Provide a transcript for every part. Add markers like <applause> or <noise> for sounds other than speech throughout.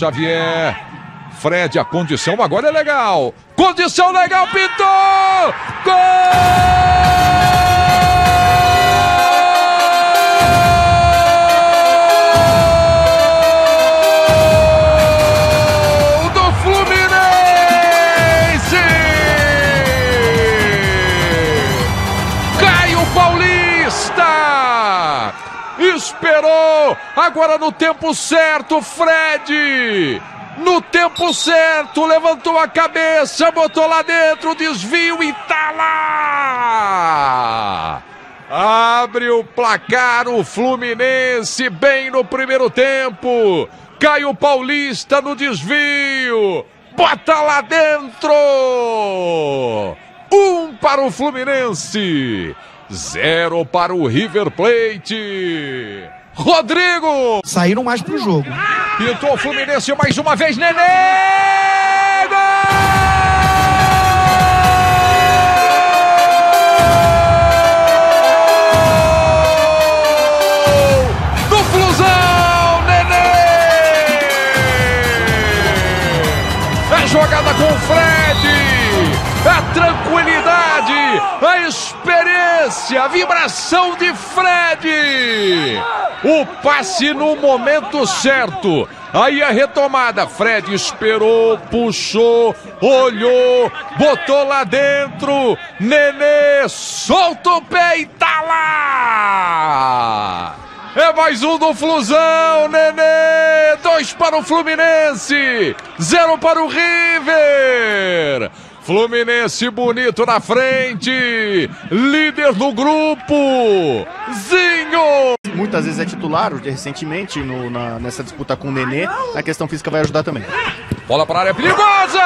Xavier. Fred, a condição agora é legal. Condição legal, pintou! Gol! Agora no tempo certo, Fred! No tempo certo, levantou a cabeça, botou lá dentro, desvio e tá lá! Abre o placar o Fluminense bem no primeiro tempo. Caio Paulista no desvio. Bota lá dentro! Um para o Fluminense. Zero para o River Plate. Rodrigo! Saíram mais pro jogo. Pintou o Fluminense mais uma vez, Nenê! É jogada com o Fred. Experiência, a vibração de Fred. O passe no momento certo. Aí a retomada. Fred esperou, puxou, olhou, botou lá dentro. Nenê solta o pé e tá lá. É mais um do Flusão, Nenê. Dois para o Fluminense, zero para o River. Fluminense bonito na frente, líder do grupo, Zinho! Muitas vezes é titular, recentemente no, na, nessa disputa com o Nenê, a questão física vai ajudar também. Bola para a área perigosa!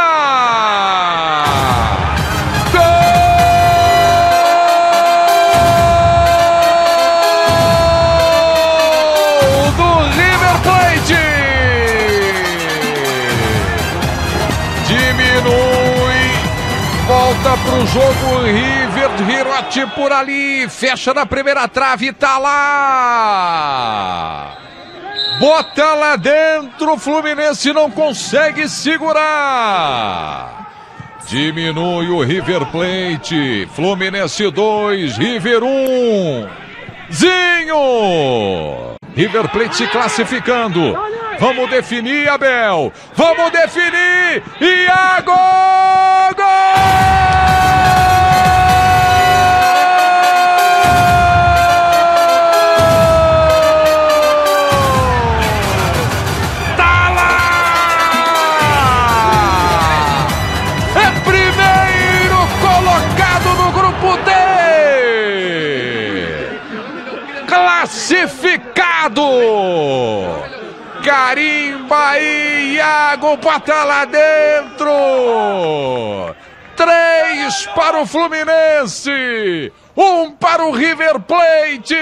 Volta pro jogo. River Hirote por ali. Fecha na primeira trave. Tá lá. Bota lá dentro. Fluminense não consegue segurar. Diminui o River Plate. Fluminense 2, River 1. Um. Zinho! River Plate classificando. Vamos definir, Abel. Vamos definir. Iago! Gol! Carimba aí, Iago, bota lá dentro! Três para o Fluminense! Um para o River Plate!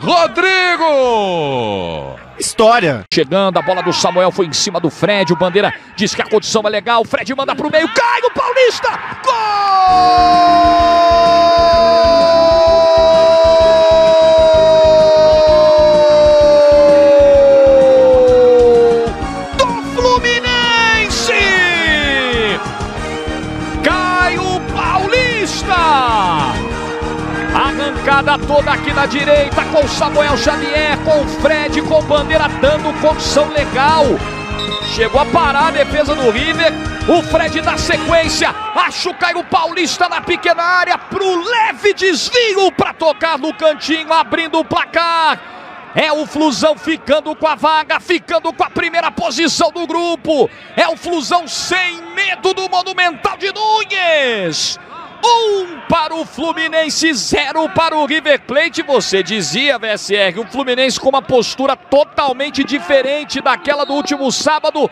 Rodrigo! História. Chegando, a bola do Samuel foi em cima do Fred. O Bandeira diz que a condição é legal. O Fred manda para o meio. Cai o Paulista! Gol! Toda aqui na direita com o Samuel Xavier, com o Fred, com o Bandeira dando condição legal. Chegou a parar a defesa do River. O Fred na sequência. Acho Caio Paulista na pequena área. Pro leve desvio para tocar no cantinho, abrindo o placar. É o Flusão ficando com a vaga, ficando com a primeira posição do grupo. É o Flusão sem medo do Monumental de Nunes. Um para o Fluminense, zero para o River Plate. Você dizia, VSR, o Fluminense com uma postura totalmente diferente daquela do último sábado.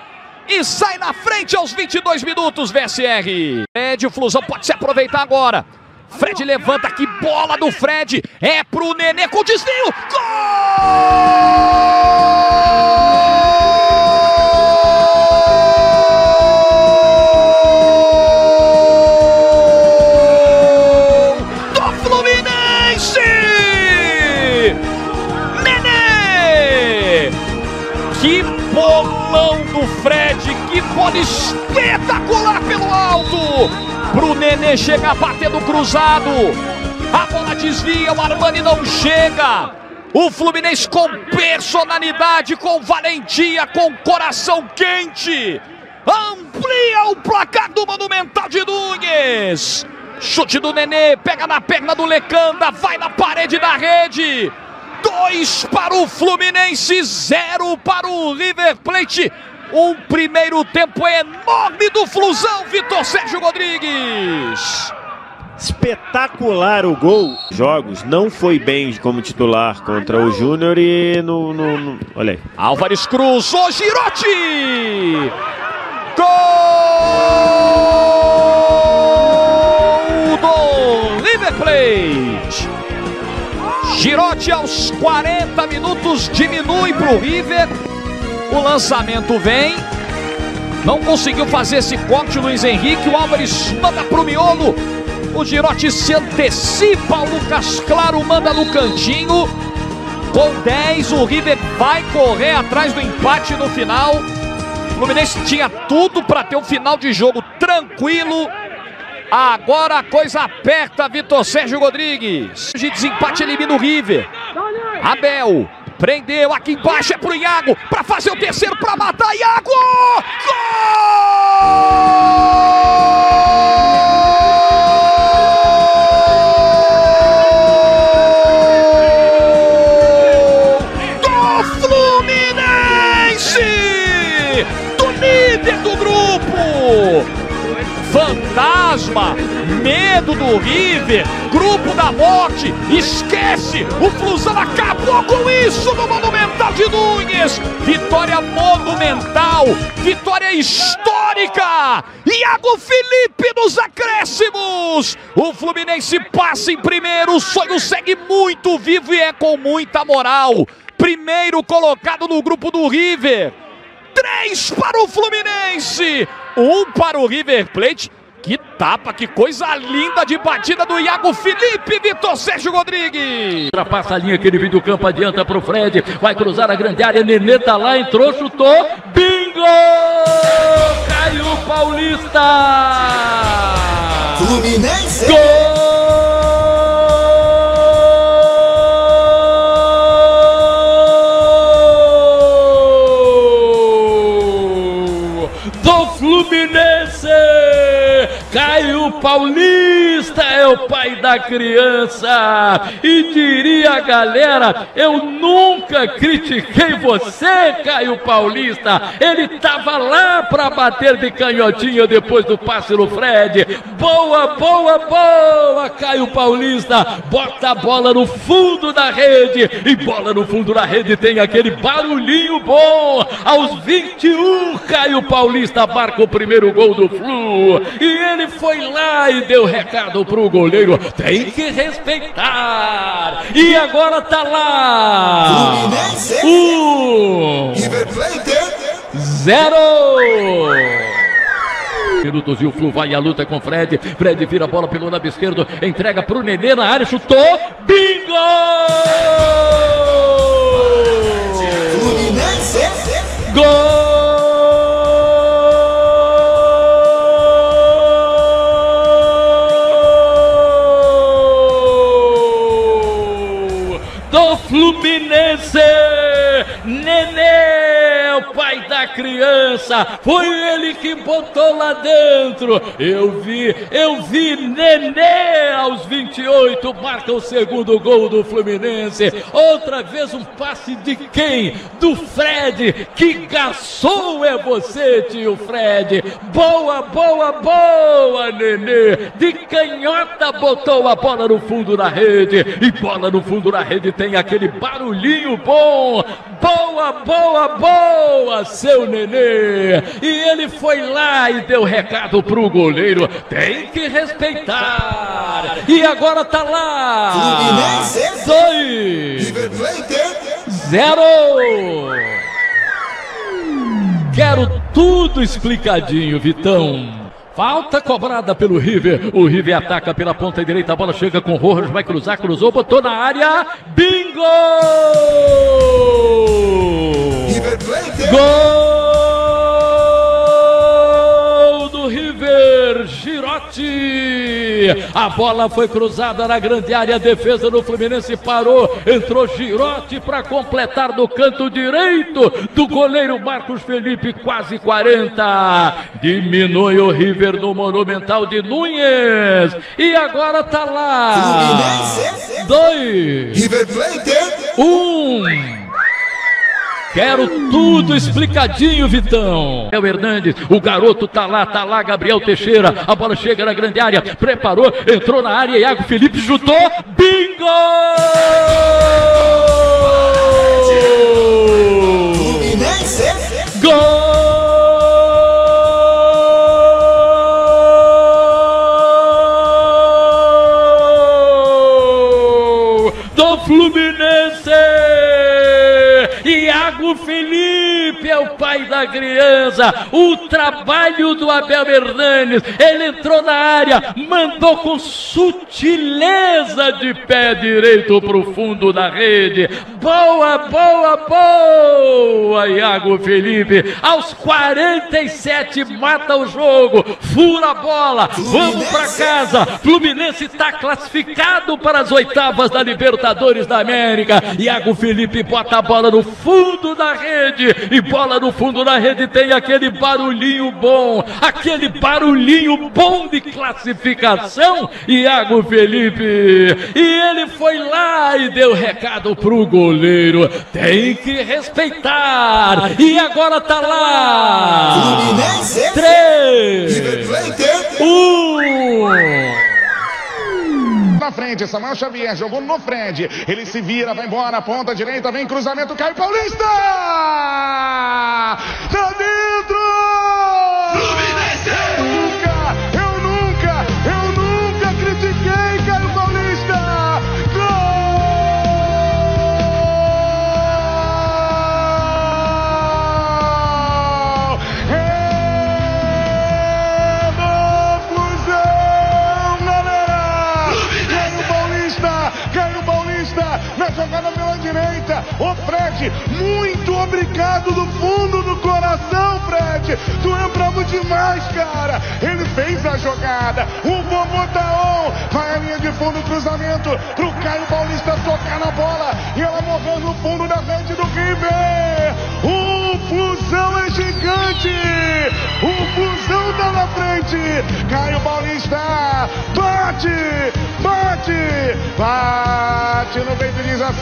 E sai na frente aos 22 minutos, VSR. Fred, o Flusão pode se aproveitar agora. Fred levanta, que bola do Fred. É pro Nenê com desvio. Gol! Pro Nenê chegar batendo cruzado. A bola desvia, o Armani não chega. O Fluminense com personalidade, com valentia, com coração quente. Amplia o placar do Monumental de Nunes. Chute do Nenê, pega na perna do Lecanda, vai na parede da rede. Dois para o Fluminense, zero para o River Plate. Um primeiro tempo enorme do Flusão, Vitor Sérgio Rodrigues. Espetacular o gol. Jogos não foi bem como titular contra o Júnior e no, no, no, Olha aí. Álvares cruzou, Girotti! Gol do River Plate! Girotti aos 40 minutos diminui para o River. O lançamento vem. Não conseguiu fazer esse corte Luiz Henrique. O Álvares manda para o miolo. O Girotti se antecipa. O Lucas Claro manda no cantinho. Com 10, o River vai correr atrás do empate no final. O Fluminense tinha tudo para ter um final de jogo tranquilo. Agora a coisa aperta, Vitor Sérgio Rodrigues. De desempate elimina o River. Abel prendeu aqui embaixo, é pro Iago, para fazer o terceiro, para matar Iago! Gol! Fantasma, medo do River, grupo da morte, esquece, o Flusão acabou com isso no Monumental de Nunes, vitória monumental, vitória histórica, Iago Felipe nos acréscimos, o Fluminense passa em primeiro, o sonho segue muito vivo e é com muita moral, primeiro colocado no grupo do River, três para o Fluminense, um para o River Plate. Que tapa, que coisa linda de batida do Iago Felipe, Vitor Sérgio Rodrigues. Ultrapassa a linha que ele vem do campo, adianta pro Fred. Vai cruzar a grande área, Nenê tá lá, entrou, chutou. Bingo! Caiu Paulista! Fluminense! Gol! Paulista é o pai da criança. E diria a galera, eu nunca critiquei você, Caio Paulista. Ele tava lá para bater de canhotinha depois do passe no Fred. Boa, boa, boa, Caio Paulista. Bota a bola no fundo da rede. E bola no fundo da rede tem aquele barulhinho bom. Aos 21, Caio Paulista marca o primeiro gol do Flu. E ele foi lá e deu recado pro goleiro. Tem que respeitar. E agora tá lá. Um, zero. Minutos e o Flu vai à luta com Fred. Fred vira a bola pelo lado esquerdo, entrega pro Nenê na área, chutou. Bingo! Fluminense! Gol Fluminense! Criança, foi ele que botou lá dentro. Eu vi, eu vi Nenê aos 28, marca o segundo gol do Fluminense. Outra vez um passe de quem? Do Fred. Que garçom é você, tio Fred? Boa, boa, boa, Nenê. De canhota botou a bola no fundo da rede. E bola no fundo da rede tem aquele barulhinho bom. Boa, boa, boa, seu Nenê. E ele foi lá e deu recado pro goleiro. Tem que respeitar. E agora tá lá. Fluminense! Dois. Zero! Quero tudo explicadinho, Vitão. Falta cobrada pelo River. O River ataca pela ponta direita. A bola chega com Rojas. Vai cruzar, cruzou, botou na área. Bingo! Gol do River Girotti. A bola foi cruzada na grande área, a defesa do Fluminense parou, entrou Girotti para completar no canto direito do goleiro Marcos Felipe, quase 40. Diminui o River no Monumental de Nunes. E agora tá lá. Dois. River Plate. Um. Quero tudo explicadinho, Vitão. É o Hernandes, o garoto tá lá, tá lá, Gabriel Teixeira. A bola chega na grande área, preparou, entrou na área, Iago Felipe chutou. Bingo! Gol Felipe é o pai da criança. O trabalho do Abel Hernandes. Ele entrou na área, mandou com sutileza de pé direito para o fundo da rede. Boa, boa, boa, Iago Felipe. Aos 47 mata o jogo, fura a bola. Vamos para casa. Fluminense está classificado para as oitavas da Libertadores da América. Iago Felipe bota a bola no fundo da rede. E bola no fundo da rede tem aquele barulhinho bom. Aquele barulhinho bom de classificação. Iago Felipe. E ele foi lá e deu recado pro goleiro. Tem que respeitar. E agora tá lá. Fluminense. Três. Um. Na frente, Samuel Xavier jogou no Fred. Ele se vira, vai embora, ponta direita, vem cruzamento, Caio Paulista! Tá dentro!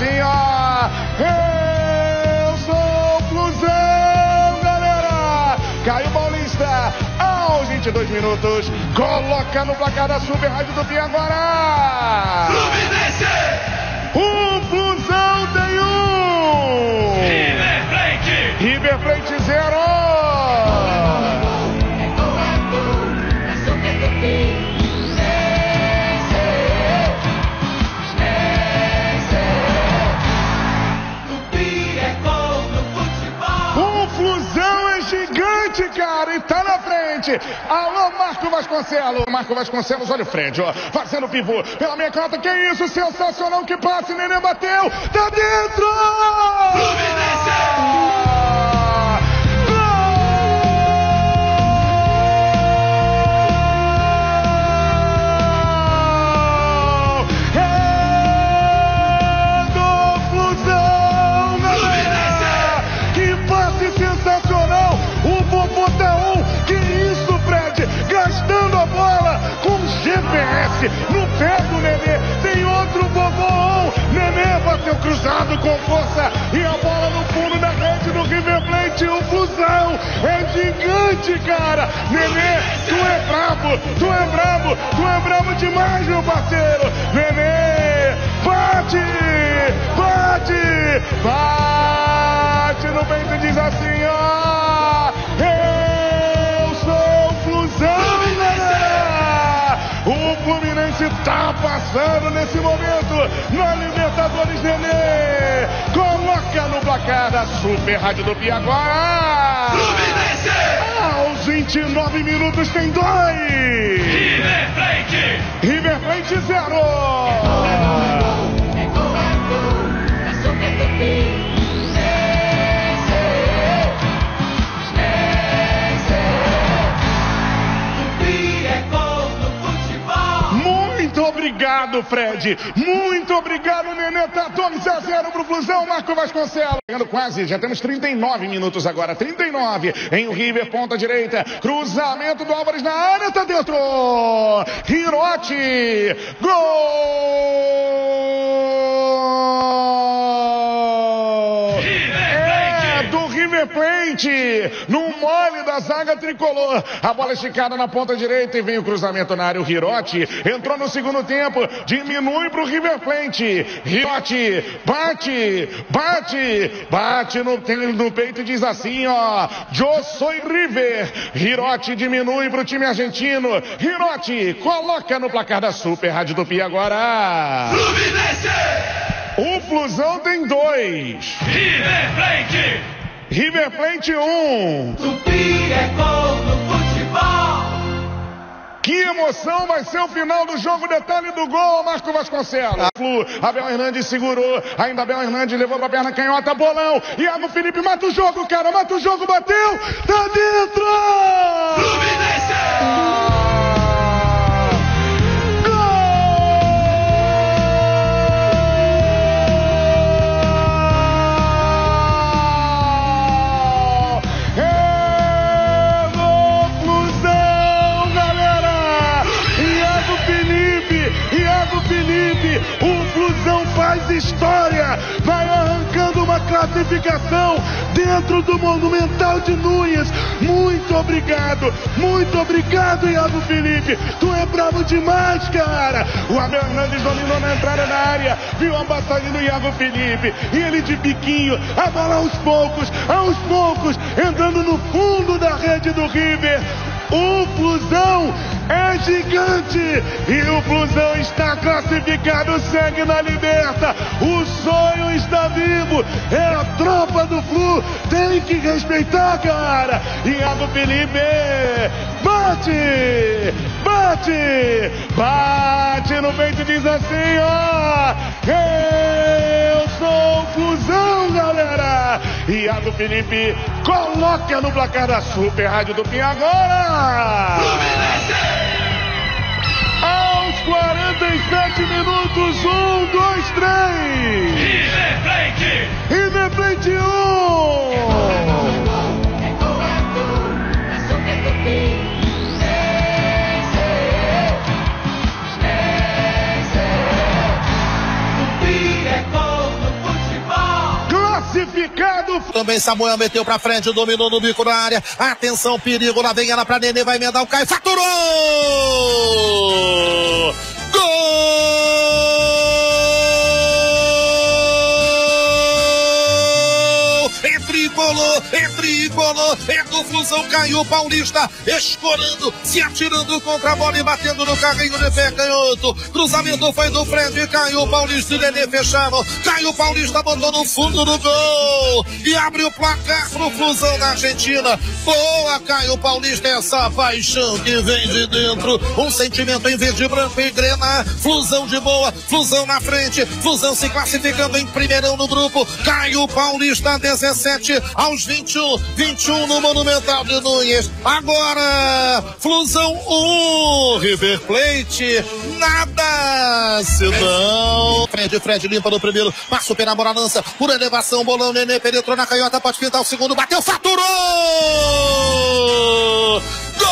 Assim, ó, eu sou o Flusão, galera, Caio Paulista, aos 22 minutos, coloca no placar da Super Rádio do Pia agora, Fluminense, o Flusão tem um, River Plate, River Plate zero. Frente. Alô, Marco Vasconcelos. Marco Vasconcelos, olha o Fred, ó, fazendo pivô. Pela minha cota, que isso, sensacional, que passe, Nenê bateu, tá dentro! GPS no pé do Nenê. Tem outro on. Nenê bateu cruzado com força e a bola no fundo da rede do River Plate. O Flusão é gigante, cara! Nenê, tu é brabo, tu é brabo, tu é brabo demais, meu parceiro! Nenê, bate, bate, bate no peito e diz assim, ó, Fluminense tá passando nesse momento na Libertadores Nenê. Coloca no placar da Super Rádio do Pia agora. Fluminense! Aos 29 minutos tem dois. River Plate! River Plate zero. Obrigado, Fred. Muito obrigado, Nenê. Tá 2 a 0 pro Flusão, Marco Vasconcelos. Chegando quase, já temos 39 minutos agora. 39 em River, ponta direita. Cruzamento do Álvares na área, tá dentro. Hirote. Gol! Do Plate, no mole da zaga tricolor. A bola esticada na ponta direita e vem o cruzamento na área. O Hirote entrou no segundo tempo, diminui para o River Plate. Hirote bate, bate, bate no, no peito e diz assim: ó, Eu sou River. Hirote diminui para o time argentino. Hirote coloca no placar da Super Rádio Tupi agora. O Flusão tem dois. River Plate! River Plate 1. Um. Tupi é gol no futebol! Que emoção vai ser o final do jogo. Detalhe do gol, Marco Vasconcelos. Flu, Abel Hernandes segurou. Ainda Abel Hernandes levou pra perna canhota, bolão. Iago Felipe mata o jogo, cara. Mata o jogo, bateu. Tá dentro! Gol! Faz história, vai arrancando uma classificação dentro do Monumental de Núñez. Muito obrigado, muito obrigado, Iago Felipe. Tu é bravo demais, cara. O Abel Hernandes dominou na entrada da área, viu a passagem do Iago Felipe e ele de biquinho, a bola aos poucos, aos poucos, entrando no fundo da rede do River. O Flusão é gigante e o Flusão está classificado, segue na liberta. O sonho está vivo, é a tropa do Flu, tem que respeitar, cara. Iago Felipe, bate, bate, bate no peito e diz assim, ó, eu sou o Flusão, galera. Iago Felipe coloca no placar da Super Rádio do Pim agora. Aos 47 minutos, um, dois, três. River Plate! River Plate 1. Também Samuel meteu pra frente, dominou no bico da área. Atenção, perigo, lá vem ela pra Nenê, vai emendar o Caio, faturou! Gol! É tricolor, é tricolor, é do Flusão, caiu Paulista, escorando, se atirando contra a bola e batendo no carrinho de pé canhoto. Cruzamento foi do Fred, caiu Paulista e Nenê fecharam. Caiu Paulista, botou no fundo do gol e abre o placar pro Flusão da Argentina. Boa, Caio Paulista, essa paixão que vem de dentro. Um sentimento em verde, branco e grena. Flusão de boa, Flusão na frente. Flusão se classificando em primeirão no grupo. Caio Paulista, 17 aos 21. 21 no Monumental de Núñez. Agora, Flusão 1, River Plate, nada. Se não. Fred, Fred limpa no primeiro. Passa o pé na bola, lança. Por elevação, bolão, Nenê penetrou na canhota. Pode pintar o segundo. Bateu, faturou! Gol!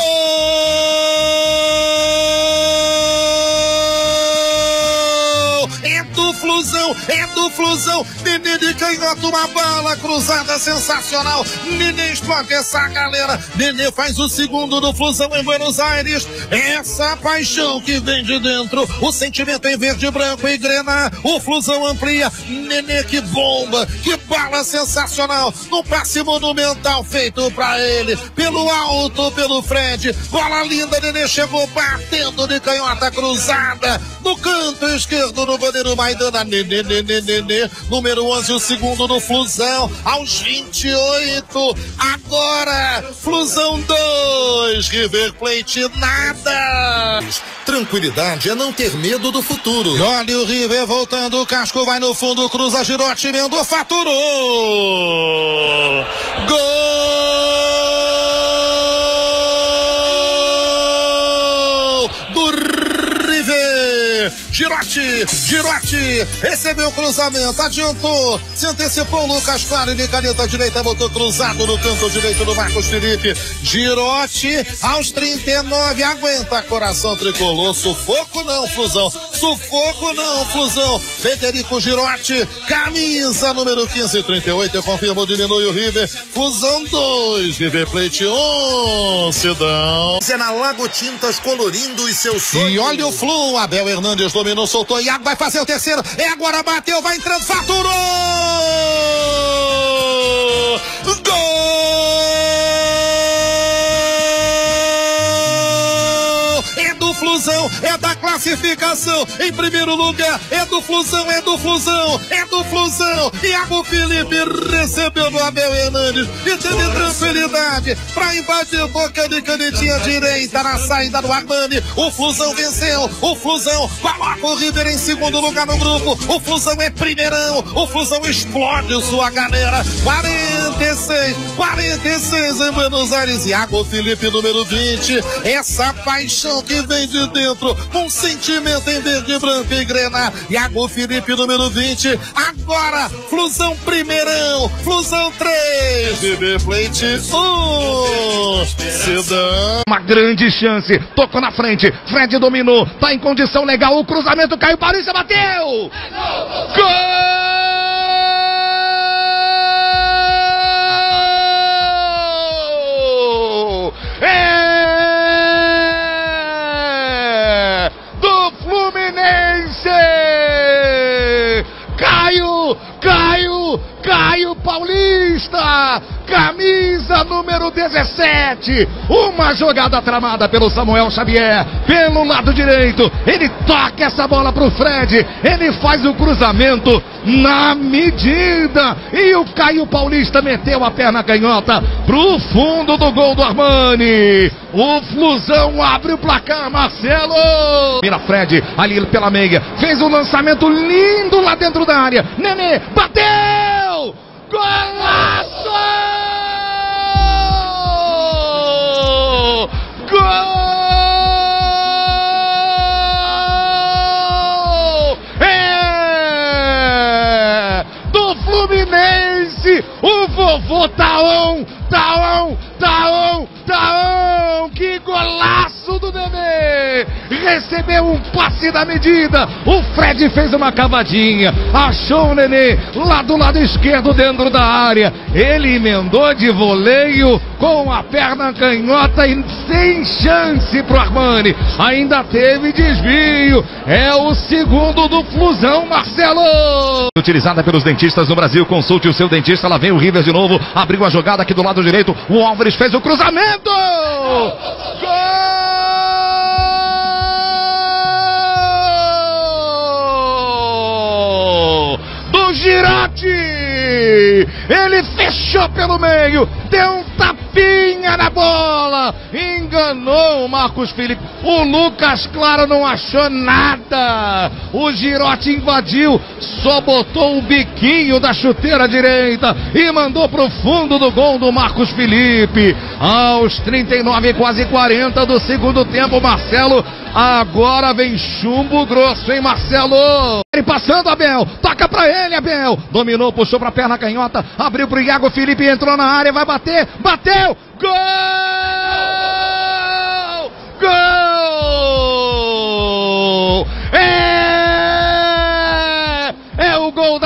É do Flusão, é do Flusão. Nenê de canhota, uma bala cruzada sensacional. Nenê explode essa galera. Nenê faz o segundo do Flusão em Buenos Aires. Essa paixão que vem de dentro. O sentimento em verde, branco e grena. O Flusão amplia. Nenê que bomba, que bala sensacional. No passe monumental feito pra ele. Pelo alto, pelo Fred. Bola linda, Nenê chegou batendo de canhota cruzada. No canto esquerdo do bandeiro Maidana. Nenê, Nenê, Nenê. Número 11, o segundo do Flusão. Aos 28. Agora, Flusão 2. River Plate nada. Tranquilidade é não ter medo do futuro. E olha o River voltando, o casco vai no fundo, cruza, girote, emendou, faturou! Gol! Do! Girotti, Girotti, recebeu o cruzamento, adiantou, se antecipou o Lucas Claro de caneta direita, botou cruzado no canto direito do Marcos Felipe. Girotti, aos 39, aguenta coração tricolor, sufoco não, Flusão, sufoco não, Flusão. Federico Girotti, camisa número 15, 38, eu confirmo, diminui o River, Fusão 2, River Plate 1, um, Cidão. É na Lago Tintas colorindo os seus sonhos. E olha o Flu, Abel Hernandes dominou, soltou, Iago vai fazer o terceiro, é agora, bateu, vai entrando, faturou! Gol! Flusão, é da classificação. Em primeiro lugar, é do Flusão, é do Flusão, é do Flusão. Iago Felipe recebeu do Abel Hernandes e teve tranquilidade para invadir boca de canetinha direita na saída do Armani. O Flusão venceu, o Flusão coloca o River em segundo lugar no grupo. O Flusão é primeirão, o Flusão explode sua galera. 46, 46 em Buenos Aires. Iago Felipe, número 20. Essa paixão que vem de dentro, com sentimento em verde, branco e grena. Iago Felipe, número 20. Agora, Flusão primeirão, Flusão 3. BB Plate 1. Cidão. Uma grande chance. Tocou na frente. Fred dominou. Tá em condição legal. O cruzamento caiu. Paulista bateu. Gol! Caio, Caio, Caio Paulista! Camisa número 17. Uma jogada tramada pelo Samuel Xavier. Pelo lado direito. Ele toca essa bola pro Fred. Ele faz o cruzamento na medida. E o Caio Paulista meteu a perna canhota pro fundo do gol do Armani. O Flusão abre o placar, Marcelo. Mira Fred ali pela meia. Fez um lançamento lindo lá dentro da área. Nenê bateu! Golaço! O vovô Taon! Taon! Taon! Taon! Que golaço do Nenê! Recebeu um passe da medida. O Fred fez uma cavadinha. Achou o Nenê lá do lado esquerdo dentro da área. Ele emendou de voleio com a perna canhota e sem chance pro Armani. Ainda teve desvio. É o segundo do Flusão, Marcelo. Utilizada pelos dentistas no Brasil. Consulte o seu dentista. Lá vem o River de novo. Abriu a jogada aqui do lado direito. O Álvares fez o cruzamento. Gol! Girati! Ele fechou pelo meio, deu um tapinha na bola, enganou o Marcos Felipe. O Lucas Claro não achou nada. O Girotti invadiu, só botou o biquinho da chuteira direita e mandou pro fundo do gol do Marcos Felipe. Aos 39, quase 40 do segundo tempo, Marcelo. Agora vem chumbo grosso, hein, Marcelo? Ele passando, Abel. Toca pra ele, Abel. Dominou, puxou pra perna canhota. Abriu pro Iago Felipe, entrou na área, vai bater. Gol! Gol! É! É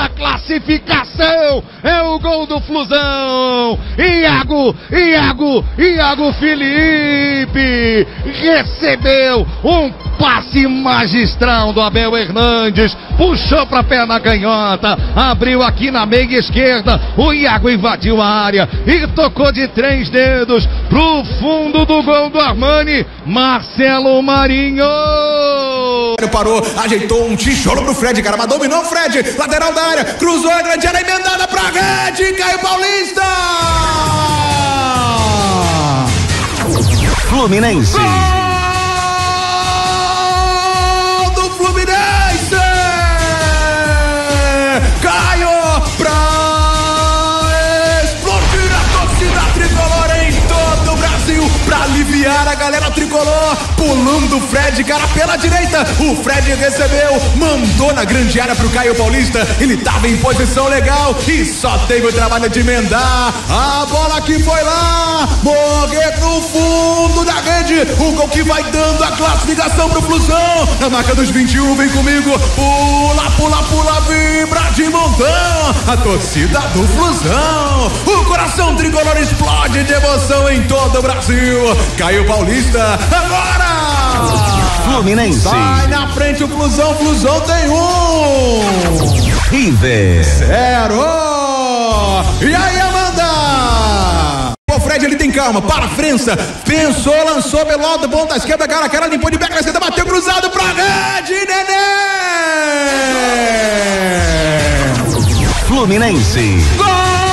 classificação! É o gol do Flusão! Iago, Iago, Iago Felipe recebeu um passe magistral do Abel Hernandes, puxou para a perna canhota, abriu aqui na meia esquerda, o Iago invadiu a área e tocou de três dedos pro fundo do gol do Armani, Marcelo Marinho. Parou, ajeitou um tijolo pro Fred, cara, mas dominou o Fred, lateral da área, cruzou a grande área emendada pra rede, Caio Paulista! Fluminense. Gol aliviar a galera tricolor, pulando o Fred, cara pela direita. O Fred recebeu, mandou na grande área pro Caio Paulista. Ele tava em posição legal e só teve o trabalho de emendar. A bola que foi lá, morrer no fundo da rede. O gol que vai dando a classificação pro Flusão. Na marca dos 21, vem comigo. Pula, pula, pula, vibra de montão. A torcida do Flusão. O coração tricolor explode de emoção em todo o Brasil. Caio Paulista, agora! Fluminense. Sai na frente o Flusão, Flusão tem um. River. Zero. E aí, Amanda? O Fred ele tem calma, para a França, pensou, lançou pelo alto, ponta esquerda, cara a cara, limpou de pé, na esquerda, bateu cruzado pra rede, Nenê! Fluminense. Gol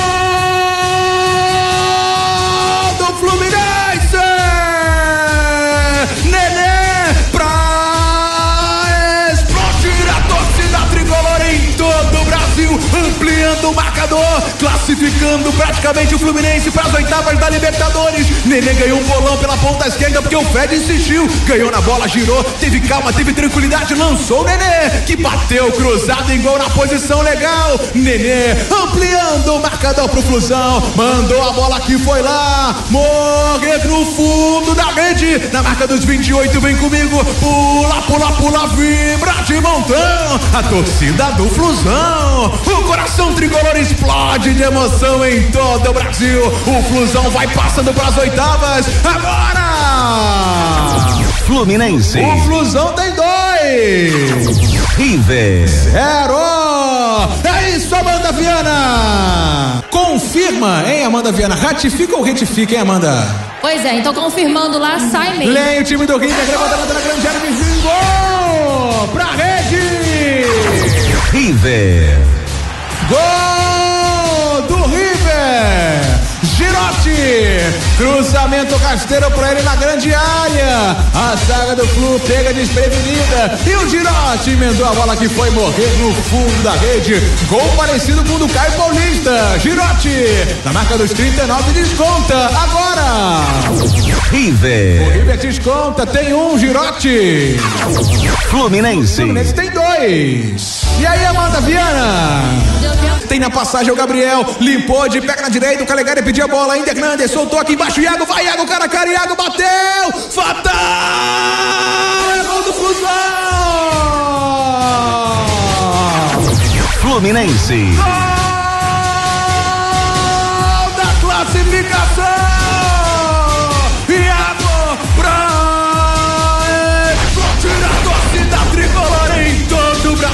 classificando praticamente o Fluminense para as oitavas da Libertadores. Nenê ganhou um bolão pela ponta esquerda porque o Fred insistiu, ganhou na bola, girou, teve calma, teve tranquilidade, lançou o Nenê, que bateu cruzado em gol na posição legal. Nenê ampliando o marcador pro Flusão, mandou a bola que foi lá, morrer no fundo da rede, na marca dos 28, vem comigo, pula, pula, pula, vibra de montão, a torcida do Flusão, o coração tricolor explode de emoção em todo o Brasil, o Flusão vai passando para as oitavas, agora! Fluminense. O Flusão tem dois! River. Zero! É isso, Amanda Viana! Confirma, hein, Amanda Viana? Ratifica ou retifica, hein, Amanda? Pois é, então confirmando lá, sai mesmo. Leia o time do River, levantamento na grande área gol! Pra rede! River. Gol Cruzamento rasteiro pra ele na grande área. A zaga do Flu pega desprevenida. E o Girotti emendou a bola que foi morrer no fundo da rede. Gol parecido com o do Caio Paulista. Girotti! Na marca dos 39 desconta. Agora! O River. River desconta. Tem um Girotti. Fluminense. Fluminense tem dois. E aí, Amanda Viana? Tem na passagem o Gabriel, limpou de pé na direita, o Calegari pediu a bola, ainda Hernandes, soltou aqui embaixo, Iago, vai Iago, cara, cara, Iago, bateu! Fatal! É gol do Flusão! Fluminense.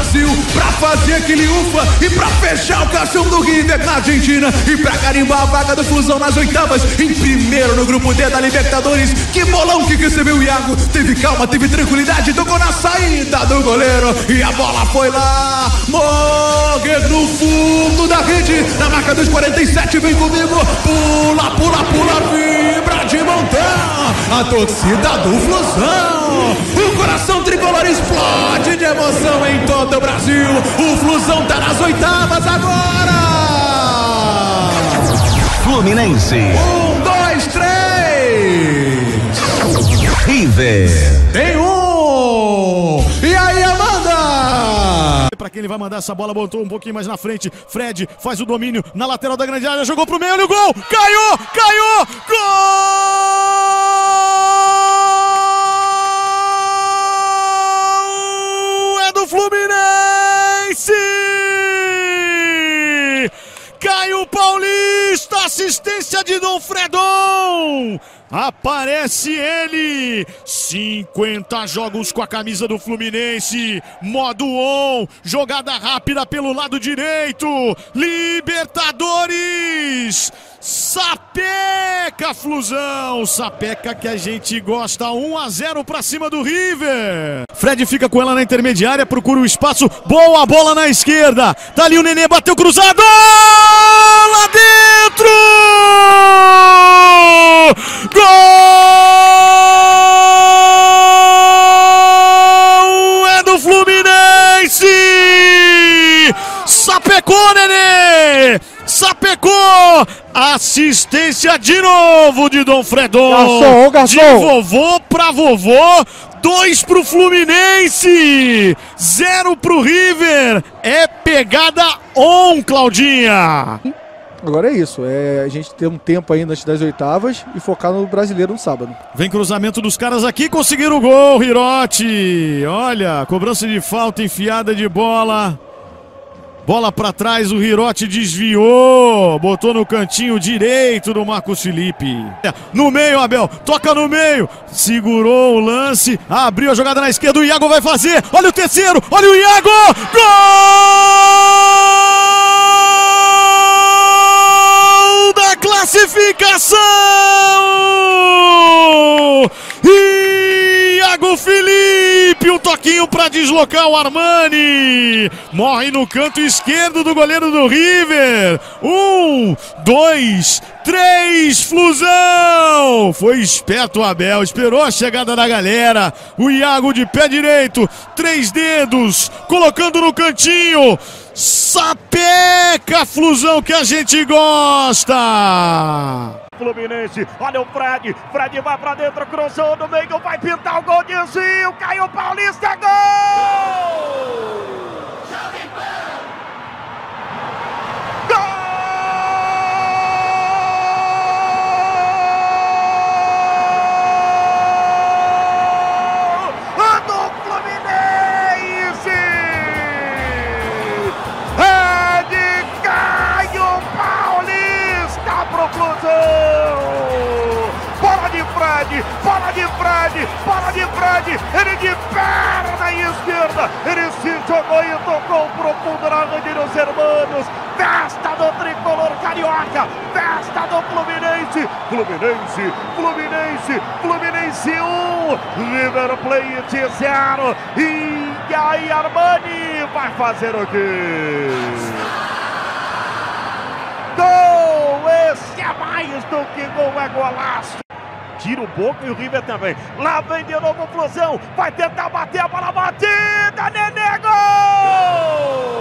Brasil pra fazer aquele ufa e pra fechar o caixão do River na Argentina e pra carimbar a vaga do Flusão nas oitavas em primeiro no grupo D da Libertadores. Que bolão que recebeu o Iago. Teve calma, teve tranquilidade, tocou na saída do goleiro e a bola foi lá. Morrer no fundo da rede, na marca dos 47, vem comigo. Pula, pula, pula, vibra de montão. A torcida do Flusão. O coração tricolor explode de emoção em todo o Brasil. O Flusão tá nas oitavas agora. Fluminense. Um, dois, três. River. Tem um. E aí, Amanda? Pra quem ele vai mandar essa bola, botou um pouquinho mais na frente. Fred faz o domínio na lateral da grande área, jogou pro meio, olha o gol! Caiu! Caiu! Gol! Fluminense! Caio Paulista, assistência de Dom Fredon! Aparece ele! 50 jogos com a camisa do Fluminense, modo on, jogada rápida pelo lado direito, Libertadores! Sapeca, Flusão! Sapeca que a gente gosta, 1 a 0 pra cima do River. Fred fica com ela na intermediária, procura o espaço, boa bola na esquerda. Tá ali o Nenê, bateu cruzado! Lá dentro! Gol! É do Fluminense! Sapecou, Nenê! Sapecou! Assistência de novo de Dom Fredon. Garçom, garçom. De vovô pra vovô. Dois pro Fluminense. Zero pro River. É pegada on, Claudinha. Agora é isso, é a gente ter um tempo ainda antes das oitavas e focar no brasileiro no sábado. Vem cruzamento dos caras aqui, conseguiram o gol, Hirote. Olha, cobrança de falta enfiada de bola. Bola pra trás, o Hirote desviou, botou no cantinho direito do Marcos Felipe. No meio, Abel, toca no meio, segurou o lance, abriu a jogada na esquerda, o Iago vai fazer. Olha o terceiro, olha o Iago! Gol classificação! Iago Felipe, um toquinho para deslocar o Armani. Morre no canto esquerdo do goleiro do River. Um, dois, três, Flusão. Foi esperto o Abel, esperou a chegada da galera. O Iago de pé direito, três dedos, colocando no cantinho. Sapeca, Flusão, que a gente gosta. Fluminense, olha o Fred, Fred vai pra dentro, cruzou no meio, vai pintar o gol, desvio, caiu Paulista! Gol Fred, bola de Fred, ele de perna esquerda, ele se jogou e tocou profundo na rede dos hermanos, festa do tricolor carioca, festa do Fluminense, Fluminense, Fluminense, Fluminense 1, River Plate 0, e aí Armani vai fazer o quê? Gol! Esse é mais do que gol, é golaço! Tira o boca e o River também. Lá vem de novo o Flusão. Vai tentar bater a bola batida. Nenê, gol!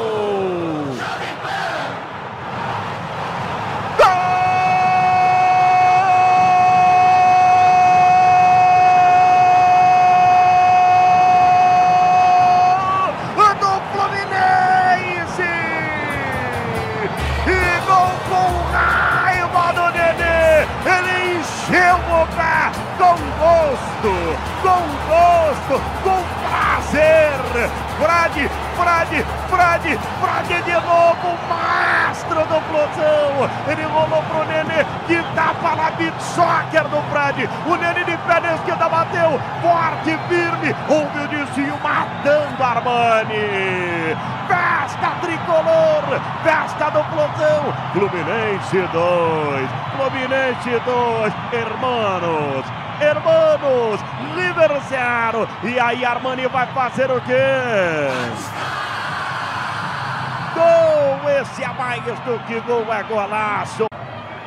Gosto, com prazer! Fred, Fred, Fred, Fred de novo, maestro do Flusão! Ele rolou pro Nenê, que tapa na beat soccer do Fred! O Nenê de pé na esquerda bateu, forte, firme, houve o desvio matando Armani! Festa tricolor, festa do Flusão, Fluminense 2, Fluminense 2, hermanos, hermanos, River 0, e aí Armani vai fazer o quê? Gol, esse é mais do que gol, é golaço.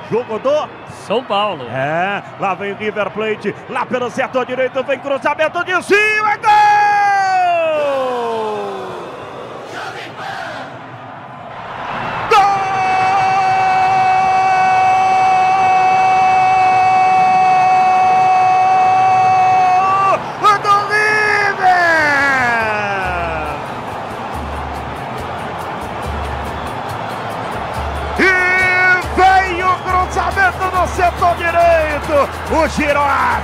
Jogo do São Paulo. É, lá vem River Plate, lá pelo setor direito vem cruzamento de cima, é gol!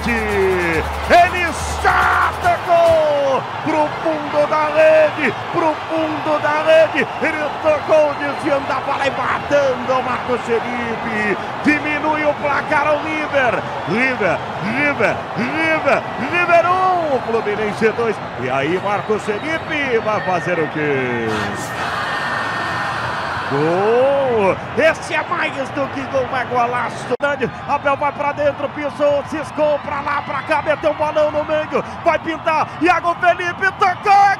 Girotti. Ele atacou pro fundo da rede. Pro fundo da rede. Ele tocou desviando a bola e matando o Marcos Felipe. Diminui o placar o River. River, River, River, River 1. Um, Fluminense 2. E aí Marcos Felipe vai fazer o quê? Gol! Esse é mais do que gol, é golaço. Abel vai pra dentro, pisou, ciscou pra lá, pra cá, meteu um balão no meio, vai pintar. Iago Felipe tocou,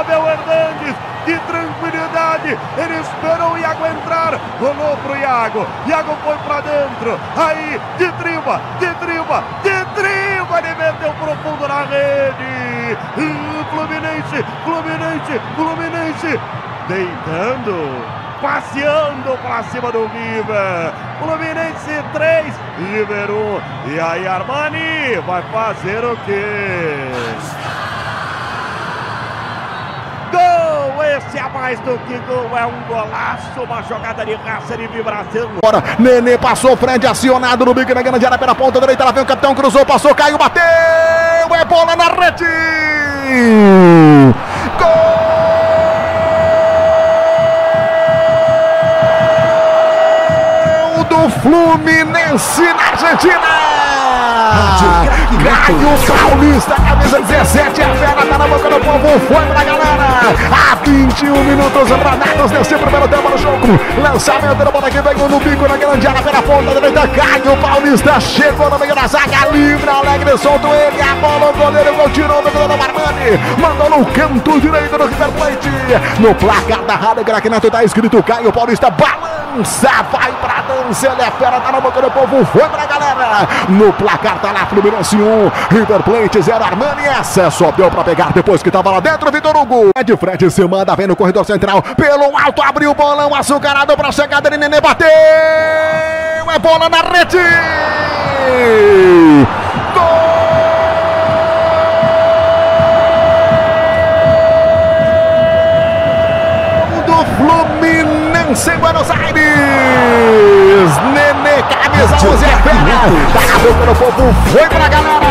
Abel Hernandes. Que tranquilidade. Ele esperou o Iago entrar. Rolou pro Iago. Iago foi pra dentro. Aí, de triba, de triba, de triba. Ele meteu profundo na rede. Fluminense, Fluminense, Fluminense. Deitando passeando para cima do River. Fluminense 3, River 1. E aí Armani vai fazer o quê? Esse é mais do que gol, é um golaço, uma jogada de raça de vibração. Bora, Nenê passou, Fred acionado no bico na grande área pela ponta direita, lá vem o capitão, cruzou, passou, caiu, bateu, é bola na rede! Gol do Fluminense na Argentina! Caio Paulista, camisa 17, a perna tá na boca do povo, foi pra galera! Há 21 minutos rodados nesse primeiro tempo do jogo. Lançamento da bola que veio no bico na grande área pela ponta direita. Caio Paulista chegou no meio da zaga, livre, alegre, solto ele. A bola, o goleiro continuou no goleiro Marmani. Mandou no canto direito do River Plate. No placar da Rádio Crackneto tá escrito Caio Paulista balança, vai pra Ele é fera, tá na boca do povo, foi pra galera. No placar tá lá Fluminense 1, River Plate 0, Armani. Essa só deu pra pegar depois que tava lá dentro, Vitor Hugo. Ed Fred se manda, vem no corredor central, pelo alto, abriu o bolão, açucarado pra chegada de Nenê, bateu! É bola na rede! Gol do Fluminense Buenos Aires! Camisa 11 é fera! Tá boca do povo, foi pra galera!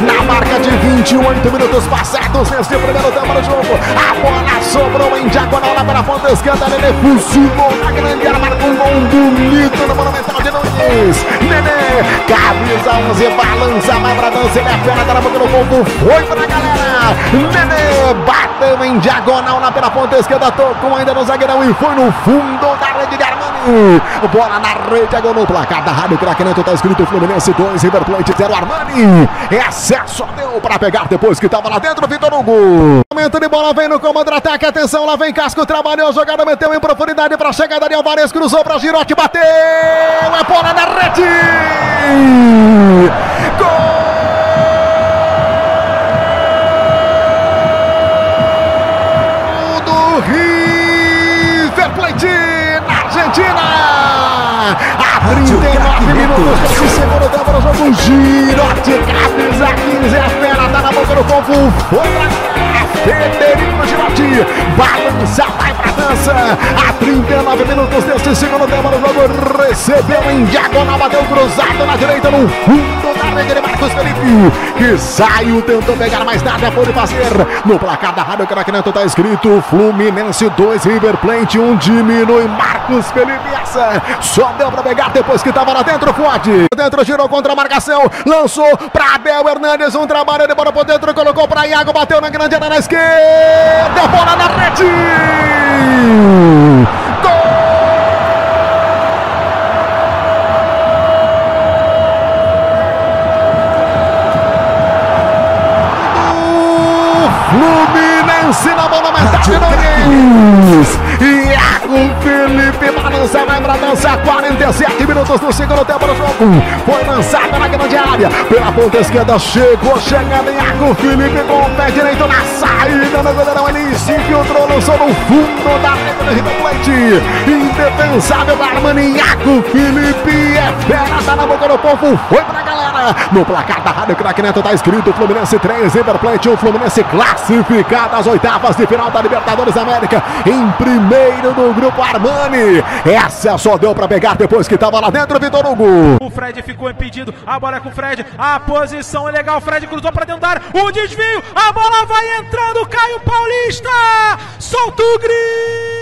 Na marca de 28 minutos passados neste primeiro tempo do jogo, a bola sobrou em diagonal lá pela ponta esquerda, Nenê fuzilou na grande área, marcou um gol bonito no Monumental de Nunes! Nenê, camisa 11, balança, vai pra dança, ele é fera, tá na boca do povo, foi pra galera! Nenê, bateu em diagonal lá pela ponta esquerda, tocou ainda no zagueirão e foi no fundo da rede de Armani! Bola na rede, é gol no placar da Rádio Crackneto, tá escrito Fluminense 2, River Plate 0, Armani! Essa só deu pra pegar depois que tava lá dentro, Vitor Hugo! Momento de bola, vem no comando do ataque, atenção, lá vem Casco, trabalhou, jogada, meteu em profundidade pra chegada de Alvarez, cruzou pra Girotti, bateu! É bola na rede! Gol Argentina! A 39 minutos desse segundo tempo no jogo, Girotti, camisa 15, a fera tá na boca do povo, foi pra Federico Girotti, balança, vai pra dança, a 39 minutos desse segundo tempo no jogo, recebeu em diagonal, bateu cruzado na direita, no fundo da de Marcos Felipe, que saiu, tentou pegar mais nada, pode fazer, no placar da Rádio Crackneto tá escrito, Fluminense 2, River Plate 1, diminui Marcos Felipe, essa só deu pra pegar depois que tava lá dentro, forte, dentro girou contra a marcação, lançou pra Abel Hernandes, um trabalho de bola por dentro, colocou pra Iago, bateu na grande área na esquerda, bola na rede! Fluminense de Nunes. Iago Felipe balança, vai pra dança. 47 minutos do segundo tempo do jogo. Foi lançada na grande área. Pela ponta esquerda chegou, chegando Iago Felipe com o pé direito na saída no goleirão. Ele se infiltrou, lançou no fundo da rede do River. Indefensável Armani. Iago Felipe é fera, tá na boca do povo. Foi pra galera. No placar da Rádio Crackneto tá escrito Fluminense 3, River Plate 1. Fluminense classificado às oitavas de final da Libertadores América. Em primeiro no grupo Armani. Essa só deu pra pegar depois que tava lá dentro, Vitor Hugo. O Fred ficou impedido. A bola é com o Fred. A posição é legal. O Fred cruzou pra dentro da área. O desvio. A bola vai entrando. Caio Paulista. Solta o grito.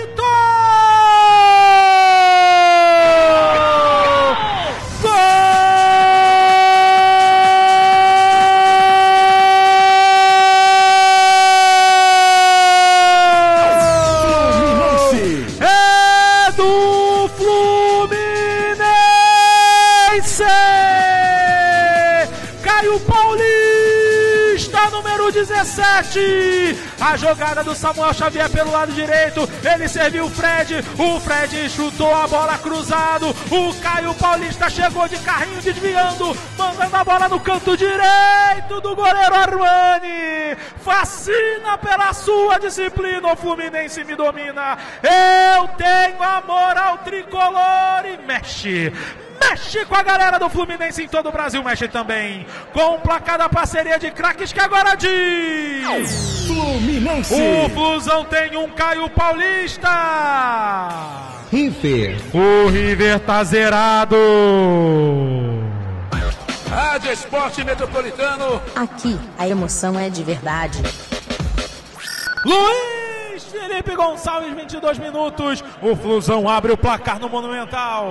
17. A jogada do Samuel Xavier pelo lado direito. Ele serviu o Fred. O Fred chutou a bola cruzado. O Caio Paulista chegou de carrinho desviando. Mandando a bola no canto direito do goleiro Armani. Fascina pela sua disciplina. O Fluminense me domina. Eu tenho amor ao tricolor e mexe. Mexe com a galera do Fluminense em todo o Brasil, mexe também. Com o placar da parceria de craques que agora diz. Fluminense. O Flusão tem um Caio Paulista. River. O River tá zerado. Rádio Esporte Metropolitano. Aqui, a emoção é de verdade. Luiz Felipe Gonçalves, 22 minutos. O Flusão abre o placar no Monumental.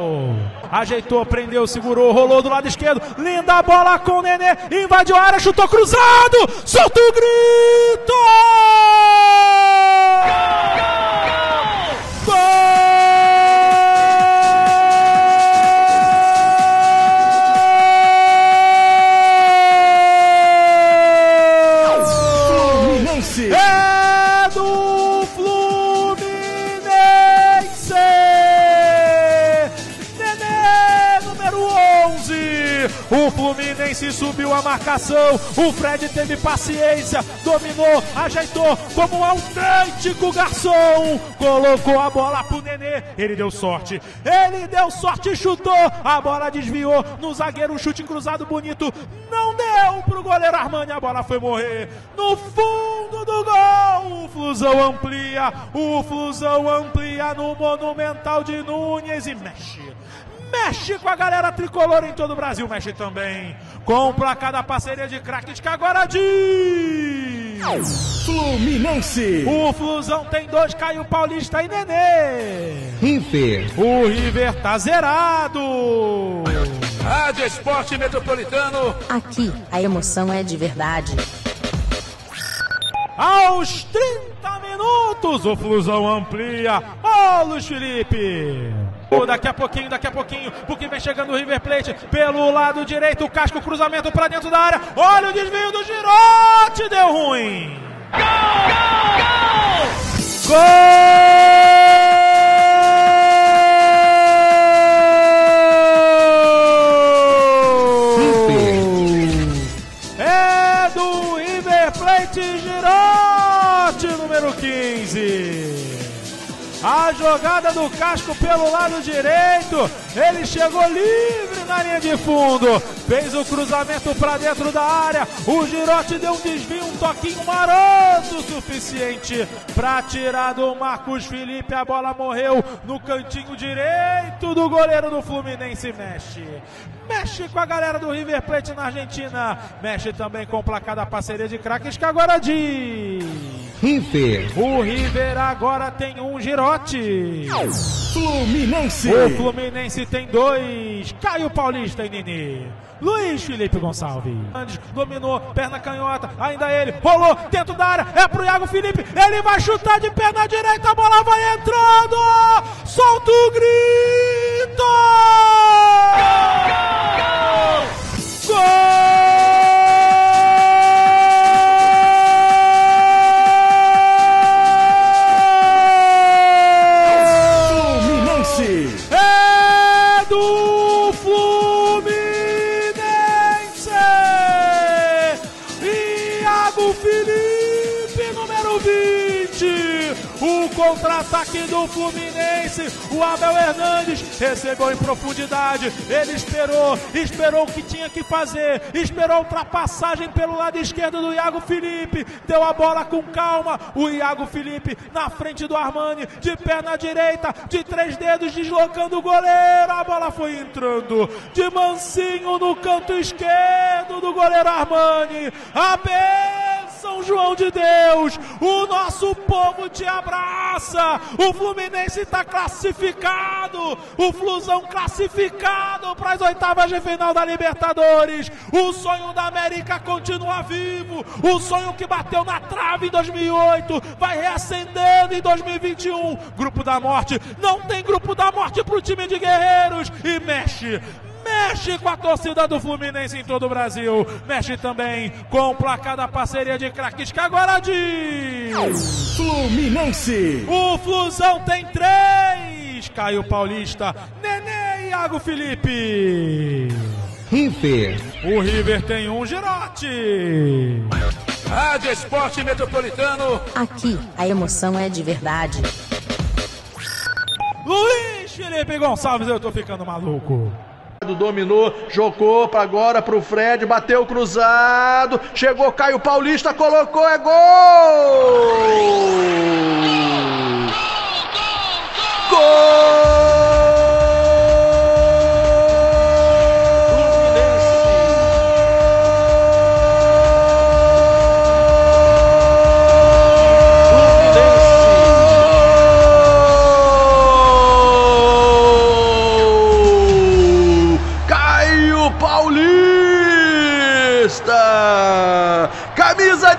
Ajeitou, prendeu, segurou, rolou do lado esquerdo. Linda bola com o Nenê. Invadiu a área, chutou cruzado. Solta o grito! Fluminense. Fluminense subiu a marcação. O Fred teve paciência, dominou, ajeitou como um autêntico garçom. Colocou a bola pro Nenê. Ele deu sorte. Ele deu sorte chutou. A bola desviou no zagueiro. Um chute cruzado bonito. Não deu pro goleiro Armani. A bola foi morrer no fundo do gol. O Flusão amplia. O Flusão amplia no Monumental de Núñez e mexe. Mexe com a galera tricolor em todo o Brasil, mexe também. Com o placar da parceria de craques que agora diz. Fluminense. O Flusão tem dois, Caio Paulista e Nenê. River. O River tá zerado. Rádio Esporte Metropolitano. Aqui, a emoção é de verdade. Aos 30 minutos, o Flusão amplia. Ó, Luiz Felipe. Daqui a pouquinho, daqui a pouquinho, porque vem chegando o River Plate pelo lado direito, o casco, cruzamento pra dentro da área. Olha o desvio do Girote, deu ruim. É A jogada do Casco pelo lado direito. Ele chegou livre na linha de fundo. Fez o cruzamento para dentro da área. O Girote deu um desvio, um toquinho maroto suficiente para tirar do Marcos Felipe. A bola morreu no cantinho direito do goleiro do Fluminense. Mexe. Mexe com a galera do River Plate na Argentina. Mexe também com o placar da parceria de craques que agora diz. River. O River agora tem um girote. Fluminense. O Fluminense tem dois. Caio Paulista e Nini. Luiz Felipe Gonçalves. Dominou, perna canhota, ainda ele, rolou dentro da área, é pro Iago Felipe, ele vai chutar de perna direita, a bola vai entrando! Solta o grito! Fluminense. 15. O Abel Hernandes recebeu em profundidade. Ele esperou, esperou o que tinha que fazer, esperou a ultrapassagem pelo lado esquerdo do Iago Felipe. Deu a bola com calma. O Iago Felipe na frente do Armani, de perna direita, de três dedos, deslocando o goleiro. A bola foi entrando de mansinho no canto esquerdo do goleiro Armani. Abel! Bênção, João de Deus. O nosso povo te abraça. O Fluminense está classificado. O Flusão classificado para as oitavas de final da Libertadores. O sonho da América continua vivo. O sonho que bateu na trave em 2008 vai reacendendo em 2021. Grupo da Morte. Não tem grupo da morte para o time de guerreiros. E mexe mexe com a torcida do Fluminense em todo o Brasil. Mexe também com o placar da parceria de craques diz. Fluminense. O Flusão tem três. Caio Paulista, Nenê e Iago Felipe. River. O River tem um girote. Rádio Esporte Metropolitano. Aqui, a emoção é de verdade. Luiz Felipe Gonçalves, eu tô ficando maluco. Dominou, jogou para agora pro Fred, bateu cruzado, chegou Caio Paulista, colocou, é gol! Caio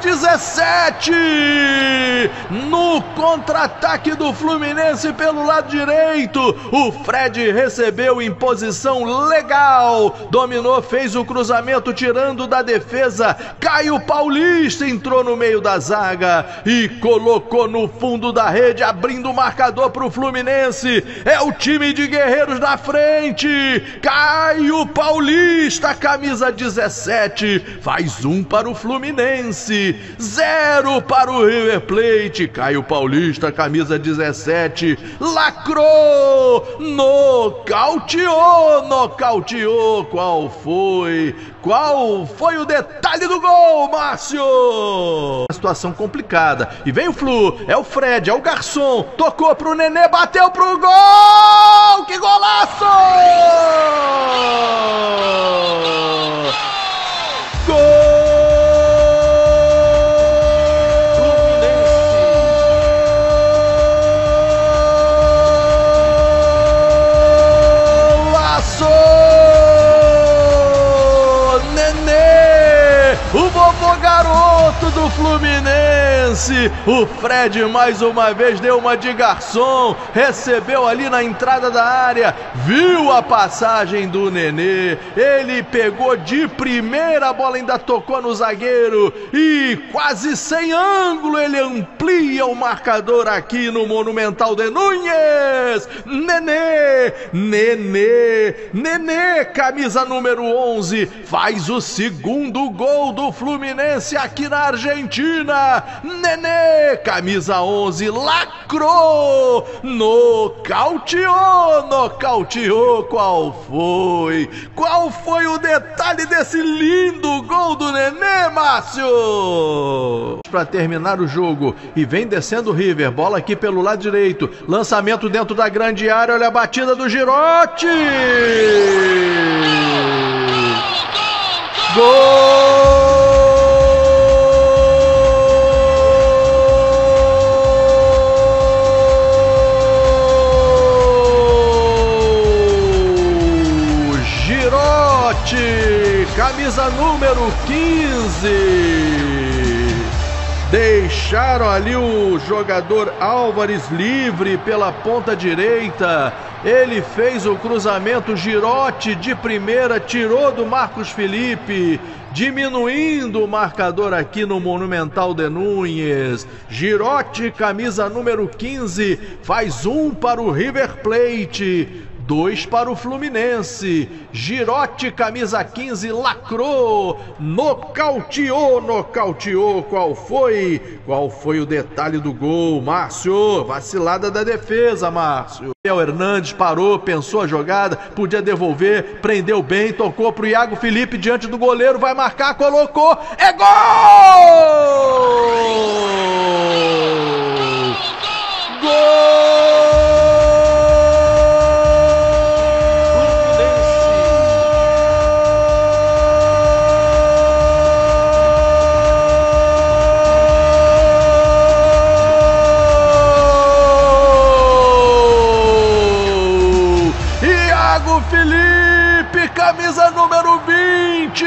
17! No contra-ataque do Fluminense pelo lado direito, o Fred recebeu em posição legal, dominou, fez o cruzamento tirando da defesa. Caio Paulista entrou no meio da zaga e colocou no fundo da rede, abrindo o marcador para o Fluminense. É o time de guerreiros na frente. Caio Paulista, camisa 17, faz um para o Fluminense, zero para o River Plate. Caio Paulista, camisa 17, lacrou, nocauteou, nocauteou. Qual foi? Qual foi o detalhe do gol, Márcio? Uma situação complicada. E vem o Flu, é o Fred, é o garçom. Tocou pro Nenê, bateu pro gol! Que! Golaço! Do Fluminense! O Fred mais uma vez deu uma de garçom, recebeu ali na entrada da área, viu a passagem do Nenê, ele pegou de primeira, a bola ainda tocou no zagueiro e quase sem ângulo ele amplia o marcador aqui no Monumental de Núñez. Nenê, Nenê, Nenê, camisa número 11, faz o segundo gol do Fluminense aqui na Argentina. Nenê, camisa 11, lacrou, nocauteou, nocauteou. Qual foi? Qual foi o detalhe desse lindo gol do Nenê, Márcio? Para terminar o jogo e vem descendo o River, bola aqui pelo lado direito, lançamento dentro da grande área, olha a batida do Girotti. Gol! Deixaram ali o jogador Álvares livre pela ponta direita. Ele fez o cruzamento Girotti de primeira, tirou do Marcos Felipe, diminuindo o marcador aqui no Monumental de Núñez. Girotti, camisa número 15, faz um para o River Plate. Dois para o Fluminense. Girotti, camisa 15, lacrou, nocauteou, nocauteou. Qual foi? Qual foi o detalhe do gol? Márcio, vacilada da defesa, Márcio. O Hernandes parou, pensou a jogada, podia devolver, prendeu bem, tocou pro Iago Felipe diante do goleiro, vai marcar, colocou, é gol! Iago camisa número 20.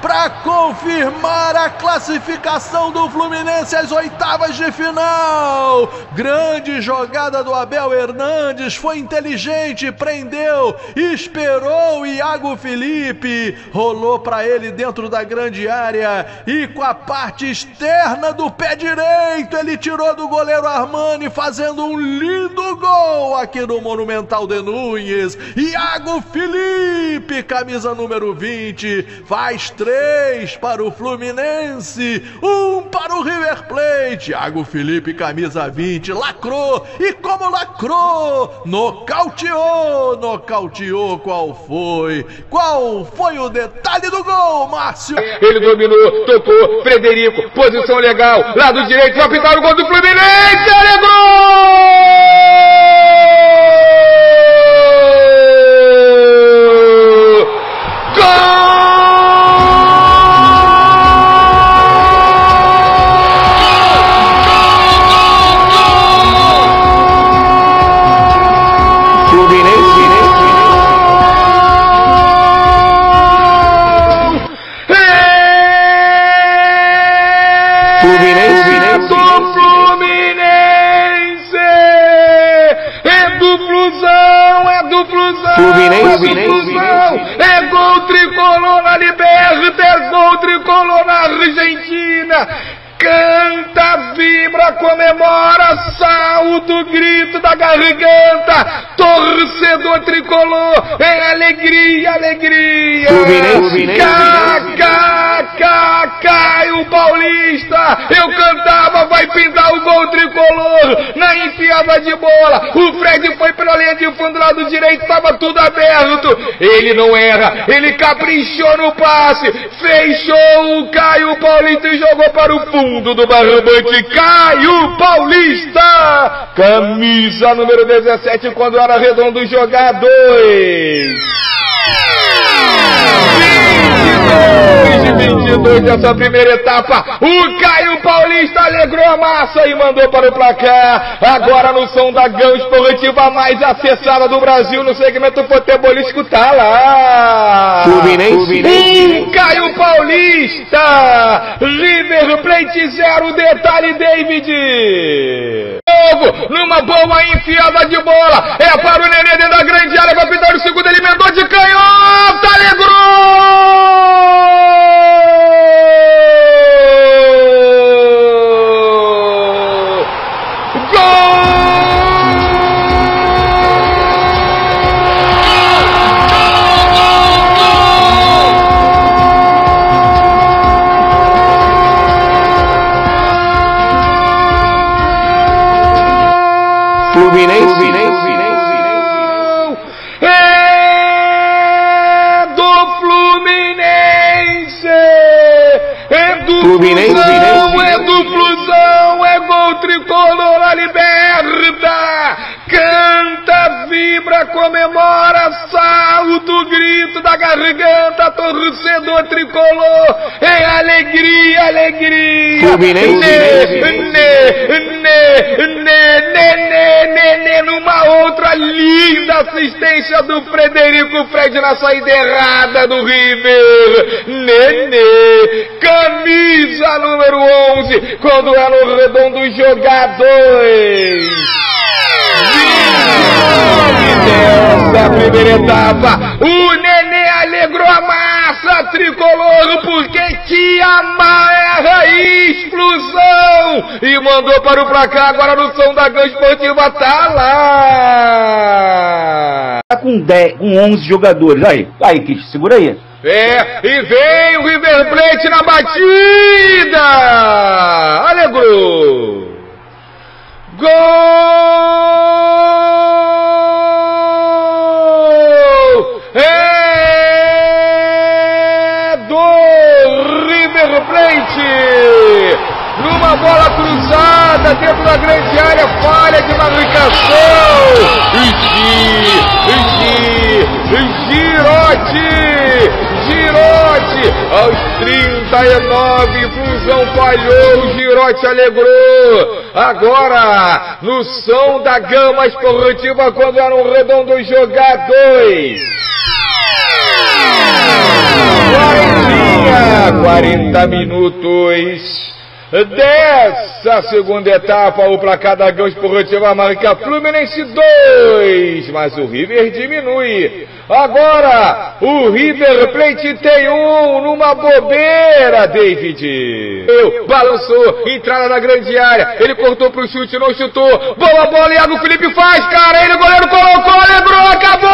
para confirmar a classificação do Fluminense às oitavas de final. Grande jogada do Abel Hernandes, foi inteligente, prendeu, esperou o Iago Felipe, rolou para ele dentro da grande área e com a parte externa do pé direito ele tirou do goleiro Armani fazendo um lindo gol aqui no Monumental de Núñez. Iago Felipe, camisa número 20, faz três para o Fluminense, um para o River Plate. Iago Felipe, camisa 20, lacrou e como lacrou, nocauteou, nocauteou qual foi? Qual foi o detalhe do gol, Márcio? Ele dominou, tocou, Frederico, posição legal, lado direito, vai pintar o gol do Fluminense, alegrou! É Flusão! É gol tricolor na Liberta, é gol tricolor na Argentina! Canta, vibra, comemora, salto, grito da garganta, torcedor tricolor, é alegria, alegria. Cá, cá, Caio Paulista, eu cantava, vai pintar o gol tricolor, na enfiada de bola, o Fred foi pela linha de fundo lá do direito, tava tudo aberto, ele não erra, ele caprichou no passe, fechou o Caio Paulista e jogou para o fundo do barbante, Caio Paulista, camisa número 17, quando era redondo jogar dois. 22 de 22 dessa primeira etapa. O Caio Paulista alegrou a massa e mandou para o placar. Agora no som da Gão Esportiva mais acessada do Brasil no segmento futebolístico tá lá. Fluminense. Um Caio Paulista. River Plate zero. Detalhe David. Novo, numa boa enfiada de bola. É para o Nenê dentro da grande área. Vai pintar o segundo. Ele emendou de canhota. Alegrou! Fluminense. É do Fluminense! É do Fluminense. É do Flusão! É gol tricolor a liberta! Canta, vibra, comemora, garganta, torcedor tricolor, é alegria, alegria. Fluminense. Né, nenê, nenê, nenê, né, né, né, numa outra linda assistência do Frederico Fred na saída errada do River. Nenê, camisa número 11, quando é no redondo jogador. Yeah! Dessa primeira etapa, o Nenê alegrou a massa tricolor porque te ama é raiz, explosão e mandou para o placar agora no som da Gama Esportiva tá lá. Tá com 10, com 11 jogadores. Aí, aí, Kit, segura aí. É, e vem o River Plate na batida! Alegrou! Gol! River Plate! Numa bola cruzada dentro da grande área, falha de marcação! Gi, Gi, Girote! Girote! Aos 39, Fusão falhou, o Girote alegrou! Agora, no som da gama esportiva, quando era um redondo jogar dois. Quarentinha, 40 minutos dessa segunda etapa, o placar da Gão Esportiva marca Fluminense 2, mas o River diminui. Agora, o River Plate tem um numa bobeira, David. Balançou, entrada na grande área, ele cortou pro chute, não chutou. Boa bola, Iago Felipe faz, cara, ele, goleiro colocou, lembrou! Acabou!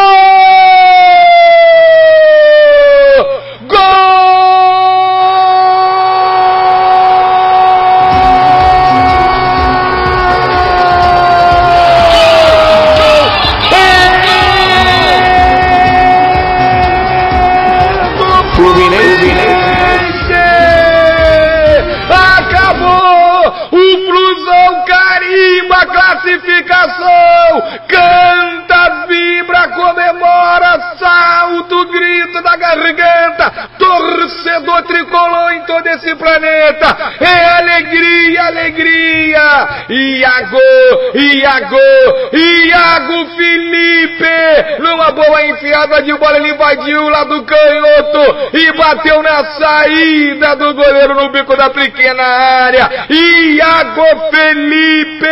Salto, grito da garganta! Torcedor tricolor em todo esse planeta! É alegria, alegria! Iago, Iago, Iago Felipe! Numa boa enfiada de bola, ele invadiu lá do canhoto e bateu na saída do goleiro no bico da pequena área. Iago Felipe,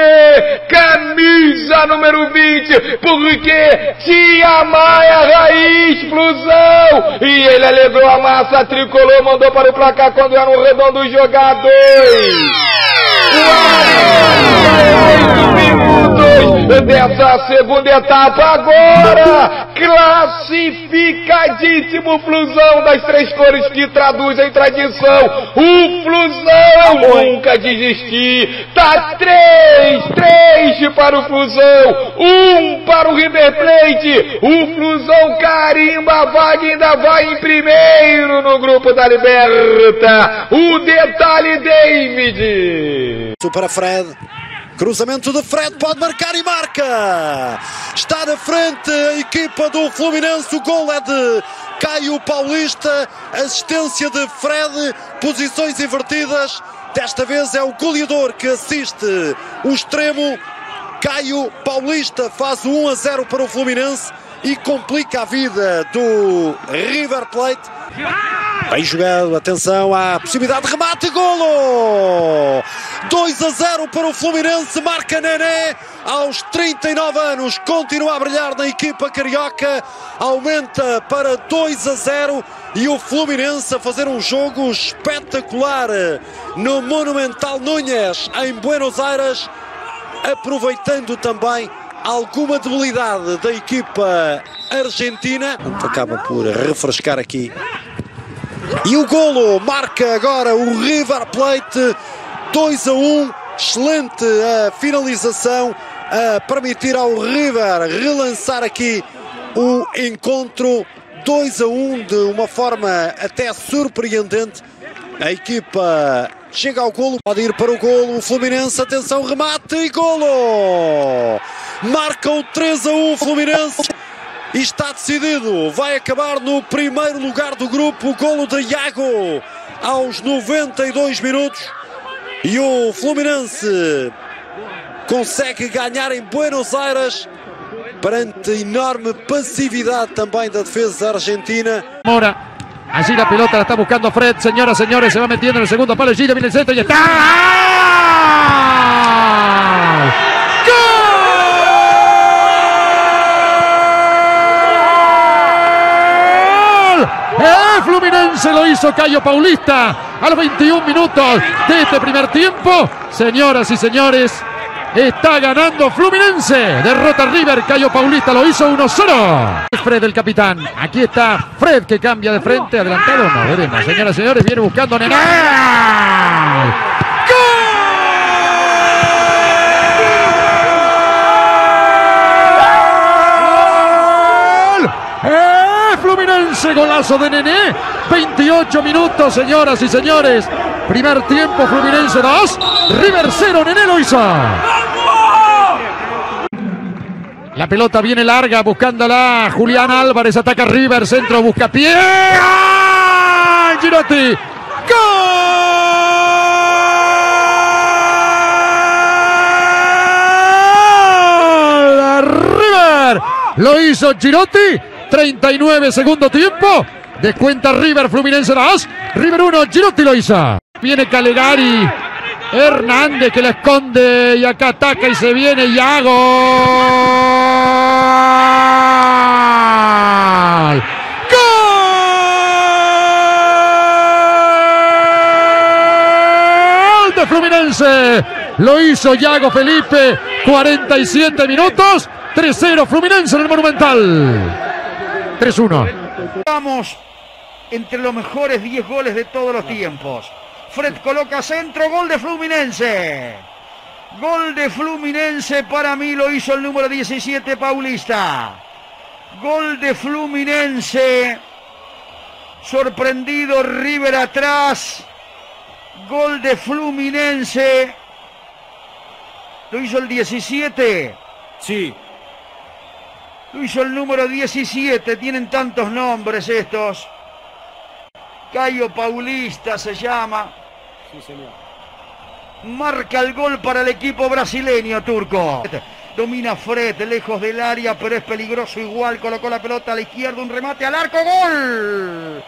camisa número 20, porque Tia Maia Raiz, explosão! E ele alegrou a massa tricolor, mandou para o placar quando era um redondo jogar dois. Dessa segunda etapa agora classificadíssimo Flusão das três cores que traduzem tradição. O Flusão nunca desistir. Tá três, três para o Flusão um para o River Plate. O Flusão carimba a vaga ainda vai em primeiro no grupo da Liberta. O detalhe David. Para Fred. Cruzamento de Fred pode marcar e marca. Está na frente a equipa do Fluminense. O gol é de Caio Paulista. Assistência de Fred. Posições invertidas. Desta vez é o goleador que assiste o extremo. Caio Paulista faz o 1 a 0 para o Fluminense e complica a vida do River Plate. Bem jogado, atenção à possibilidade de remate, golo! 2 a 0 para o Fluminense, marca Nené aos 39 anos, continua a brilhar na equipa carioca, aumenta para 2 a 0 e o Fluminense a fazer um jogo espetacular no Monumental Núñez, em Buenos Aires, aproveitando também alguma debilidade da equipa argentina. Acaba por refrescar aqui. E o golo marca agora o River Plate 2 a 1. Excelente a finalização a permitir ao River relançar aqui o encontro 2 a 1 de uma forma até surpreendente. A equipa chega ao golo, pode ir para o golo. O Fluminense, atenção, remate e golo! Marca o 3 a 1 Fluminense. E está decidido, vai acabar no primeiro lugar do grupo, o golo de Iago aos 92 minutos. E o Fluminense consegue ganhar em Buenos Aires perante enorme passividade também da defesa argentina. Mora, allí la pelota la está buscando Fred, señoras, señores, se va metiendo en el segundo palo, Gilla viene el centro y está. Fluminense lo hizo Cayo Paulista a los 21 minutos de este primer tiempo. Señoras y señores, está ganando Fluminense. Derrota River, Cayo Paulista lo hizo 1-0. Fred el capitán. Aquí está Fred que cambia de frente. Adelantado no, veremos. Señoras y señores, viene buscando Nené. ¡Eh! Fluminense, golazo de Nené. 28 minutos, señoras y señores. Primer tiempo, Fluminense 2. River 0, Nené lo hizo. La pelota viene larga, buscándola. Julián Álvarez ataca River, centro, busca pie. ¡Ah! Girotti. ¡Gol! A River. Lo hizo Girotti. 39 segundo tiempo. Descuenta River Fluminense 2. River 1, Girotti lo hizo. Viene Calegari. Hernández que la esconde y acá ataca y se viene Yago. ¡Gol de Fluminense! Lo hizo Yago Felipe. 47 minutos. 3-0 Fluminense en el Monumental. 3-1. Vamos entre los mejores 10 goles de todos los tiempos. Fred coloca centro, gol de Fluminense. Gol de Fluminense para mí lo hizo el número 17 Paulista. Gol de Fluminense. Sorprendido River atrás. Gol de Fluminense. Lo hizo el 17. Sí. Lo hizo el número 17. Tienen tantos nombres estos. Cayo Paulista se llama. Sí, señor. Marca el gol para el equipo brasileño, Turco. Domina Fred, lejos del área, pero es peligroso igual. Colocó la pelota a la izquierda, un remate al arco. ¡Gol!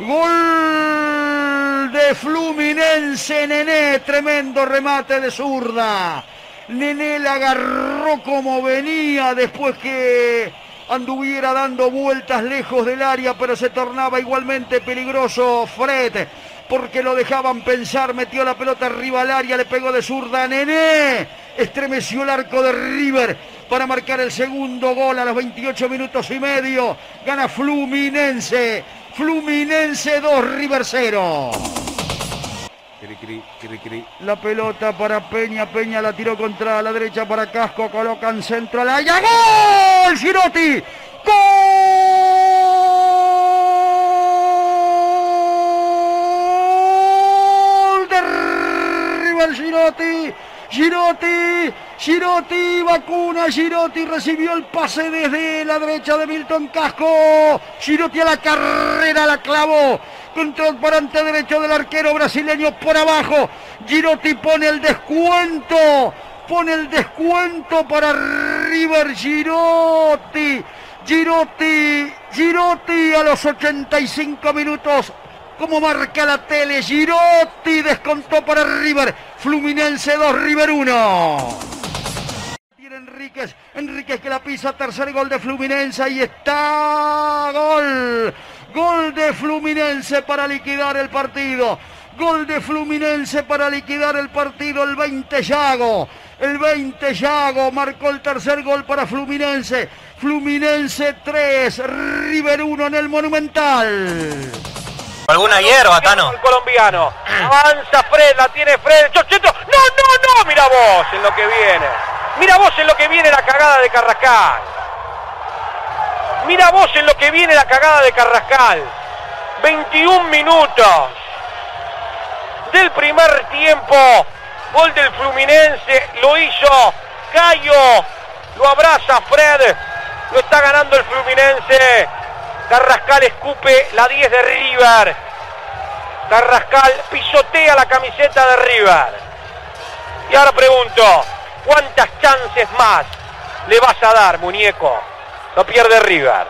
Gol de Fluminense, Nené. Tremendo remate de zurda. Nené la agarró como venía después que anduviera dando vueltas lejos del área, pero se tornaba igualmente peligroso Fred, porque lo dejaban pensar, metió la pelota arriba al área, le pegó de zurda a Nené, estremeció el arco de River para marcar el segundo gol a los 28 minutos y medio, gana Fluminense, Fluminense 2, River 0. La pelota para Peña, Peña la tiró contra la derecha para Casco, colocan centro al área, ¡Gol! Girotti, ¡Gol! de River Girotti, Girotti, Girotti, vacuna, Girotti recibió el pase desde la derecha de Milton Casco, Girotti a la carrera la clavó, control por ante derecho del arquero brasileño por abajo. Girotti pone el descuento. Pone el descuento para River Girotti. Girotti. Girotti a los 85 minutos. Como marca la tele, Girotti descontó para River. Fluminense 2, River 1. Tiene Enríquez, Enríquez que la pisa, tercer gol de Fluminense, ahí está, gol, Gol de Fluminense para liquidar el partido. Gol de Fluminense para liquidar el partido. El 20 Yago. El 20 Yago marcó el tercer gol para Fluminense. Fluminense 3, River 1 en el Monumental. ¿Alguna hierba, Tano? El colombiano. Avanza Fred, la tiene Fred. Chocheto. No, no, no. Mira vos en lo que viene. Mira vos en lo que viene la cagada de Carrascal. Mira vos en lo que viene la cagada de Carrascal. 21 minutos del primer tiempo. Gol del Fluminense. Lo hizo Cayo. Lo abraza Fred. Lo está ganando el Fluminense. Carrascal escupe la 10 de River. Carrascal pisotea la camiseta de River. Y ahora pregunto, ¿cuántas chances más le vas a dar, muñeco? Lo pierde River.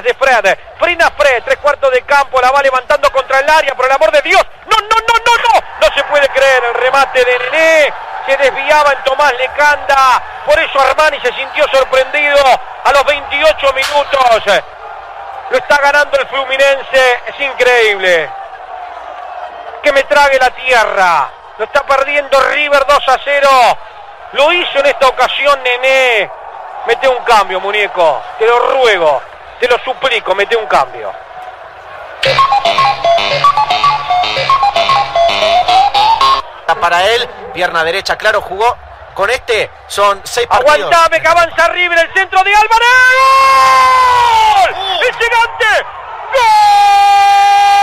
de Fred, frena Fred, tres cuartos de campo, la va levantando contra el área, por el amor de Dios. No, no, no, no, no, no se puede creer el remate de Nené. Se desviaba en Tomás Lecanda, por eso Armani se sintió sorprendido a los 28 minutos. Lo está ganando el Fluminense, es increíble. Que me trague la tierra. Lo está perdiendo River 2 a 0. Lo hizo en esta ocasión Nené. Mete un cambio, muñeco. Te lo ruego. Te lo suplico, mete un cambio. Para él, pierna derecha, claro, jugó. Con este son seis partidos. Aguantame que avanza River, el centro de Álvarez. ¡Gol! ¡Es gigante! ¡Gol!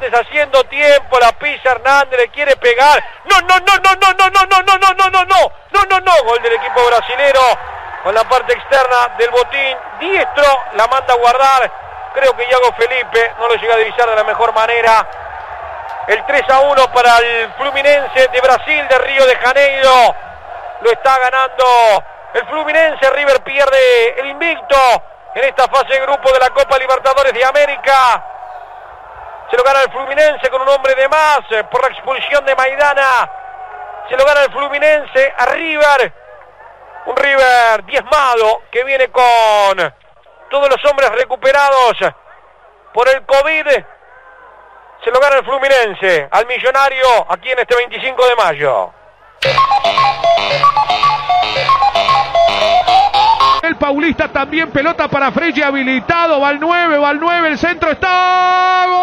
Hernández haciendo tiempo, la pisa Hernández, le quiere pegar. No, no, no, no, no, no, no, no, no, no, no, no, no, no, no, no, gol del equipo brasilero con la parte externa del botín diestro, la manda a guardar. Creo que Iago Felipe no lo llega a divisar de la mejor manera. El 3 a 1 para el Fluminense de Brasil, de Río de Janeiro. Lo está ganando el Fluminense. River pierde el invicto en esta fase de grupo de la Copa Libertadores de América. Se lo gana el Fluminense con un hombre de más eh, por la expulsión de Maidana. Se lo gana el Fluminense a River. Un River diezmado que viene con todos los hombres recuperados por el COVID. Se lo gana el Fluminense al millonario aquí en este 25 de mayo. Paulista también pelota para Freya habilitado, va al 9, va al 9, el centro está gol.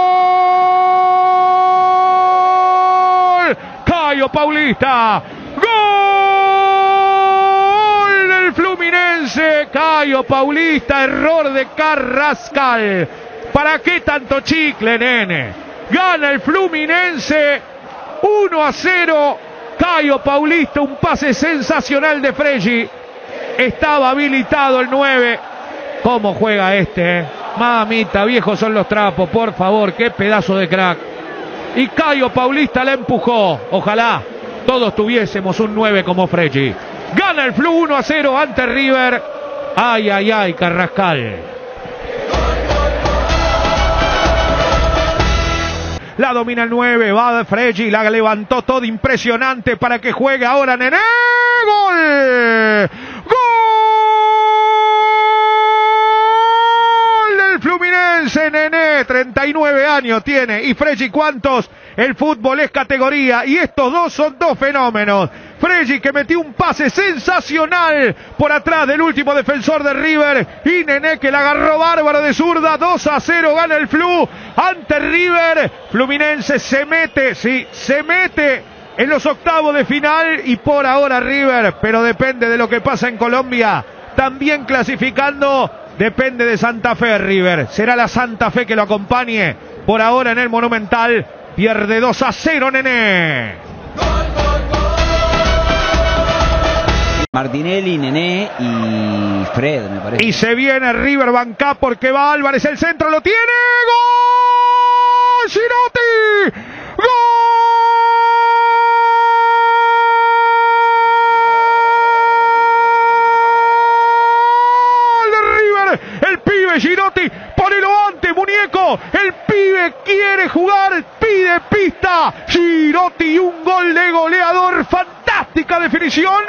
Cayo Paulista. Gol del Fluminense. Cayo Paulista, error de Carrascal. ¿Para qué tanto chicle, nene? Gana el Fluminense 1 a 0. Cayo Paulista, un pase sensacional de Freggi. Estaba habilitado el 9. ¿Cómo juega este? eh? Mamita, viejos son los trapos, por favor, qué pedazo de crack. Y Cayo Paulista la empujó. Ojalá todos tuviésemos un 9 como Freggi. Gana el Flu 1 a 0 ante River. Ay, ay, ay, Carrascal. La domina el 9, va Freggi, la levantó todo impresionante para que juegue ahora Nené. ¡Gol Fluminense, Nené! 39 años tiene. ¿Y Freggi cuántos? El fútbol es categoría y estos dos son dos fenómenos. Freggi que metió un pase sensacional por atrás del último defensor de River y Nené que la agarró bárbaro de zurda. 2 a 0 gana el Flu ante River. Fluminense se mete, sí, se mete en los octavos de final y por ahora River, pero depende de lo que pasa en Colombia. También clasificando, depende de Santa Fe River. Será la Santa Fe que lo acompañe. Por ahora en el Monumental pierde 2 a 0 Nené. Martinelli, Nené y Fred, me parece. Y se viene River Banca porque va Álvarez, el centro lo tiene. ¡Gol! ¡Girotti! ¡Gol! Pibe Girotti, ponelo antes, muñeco. El pibe quiere jugar, pide pista. Girotti, un gol de goleador, fantástica definición.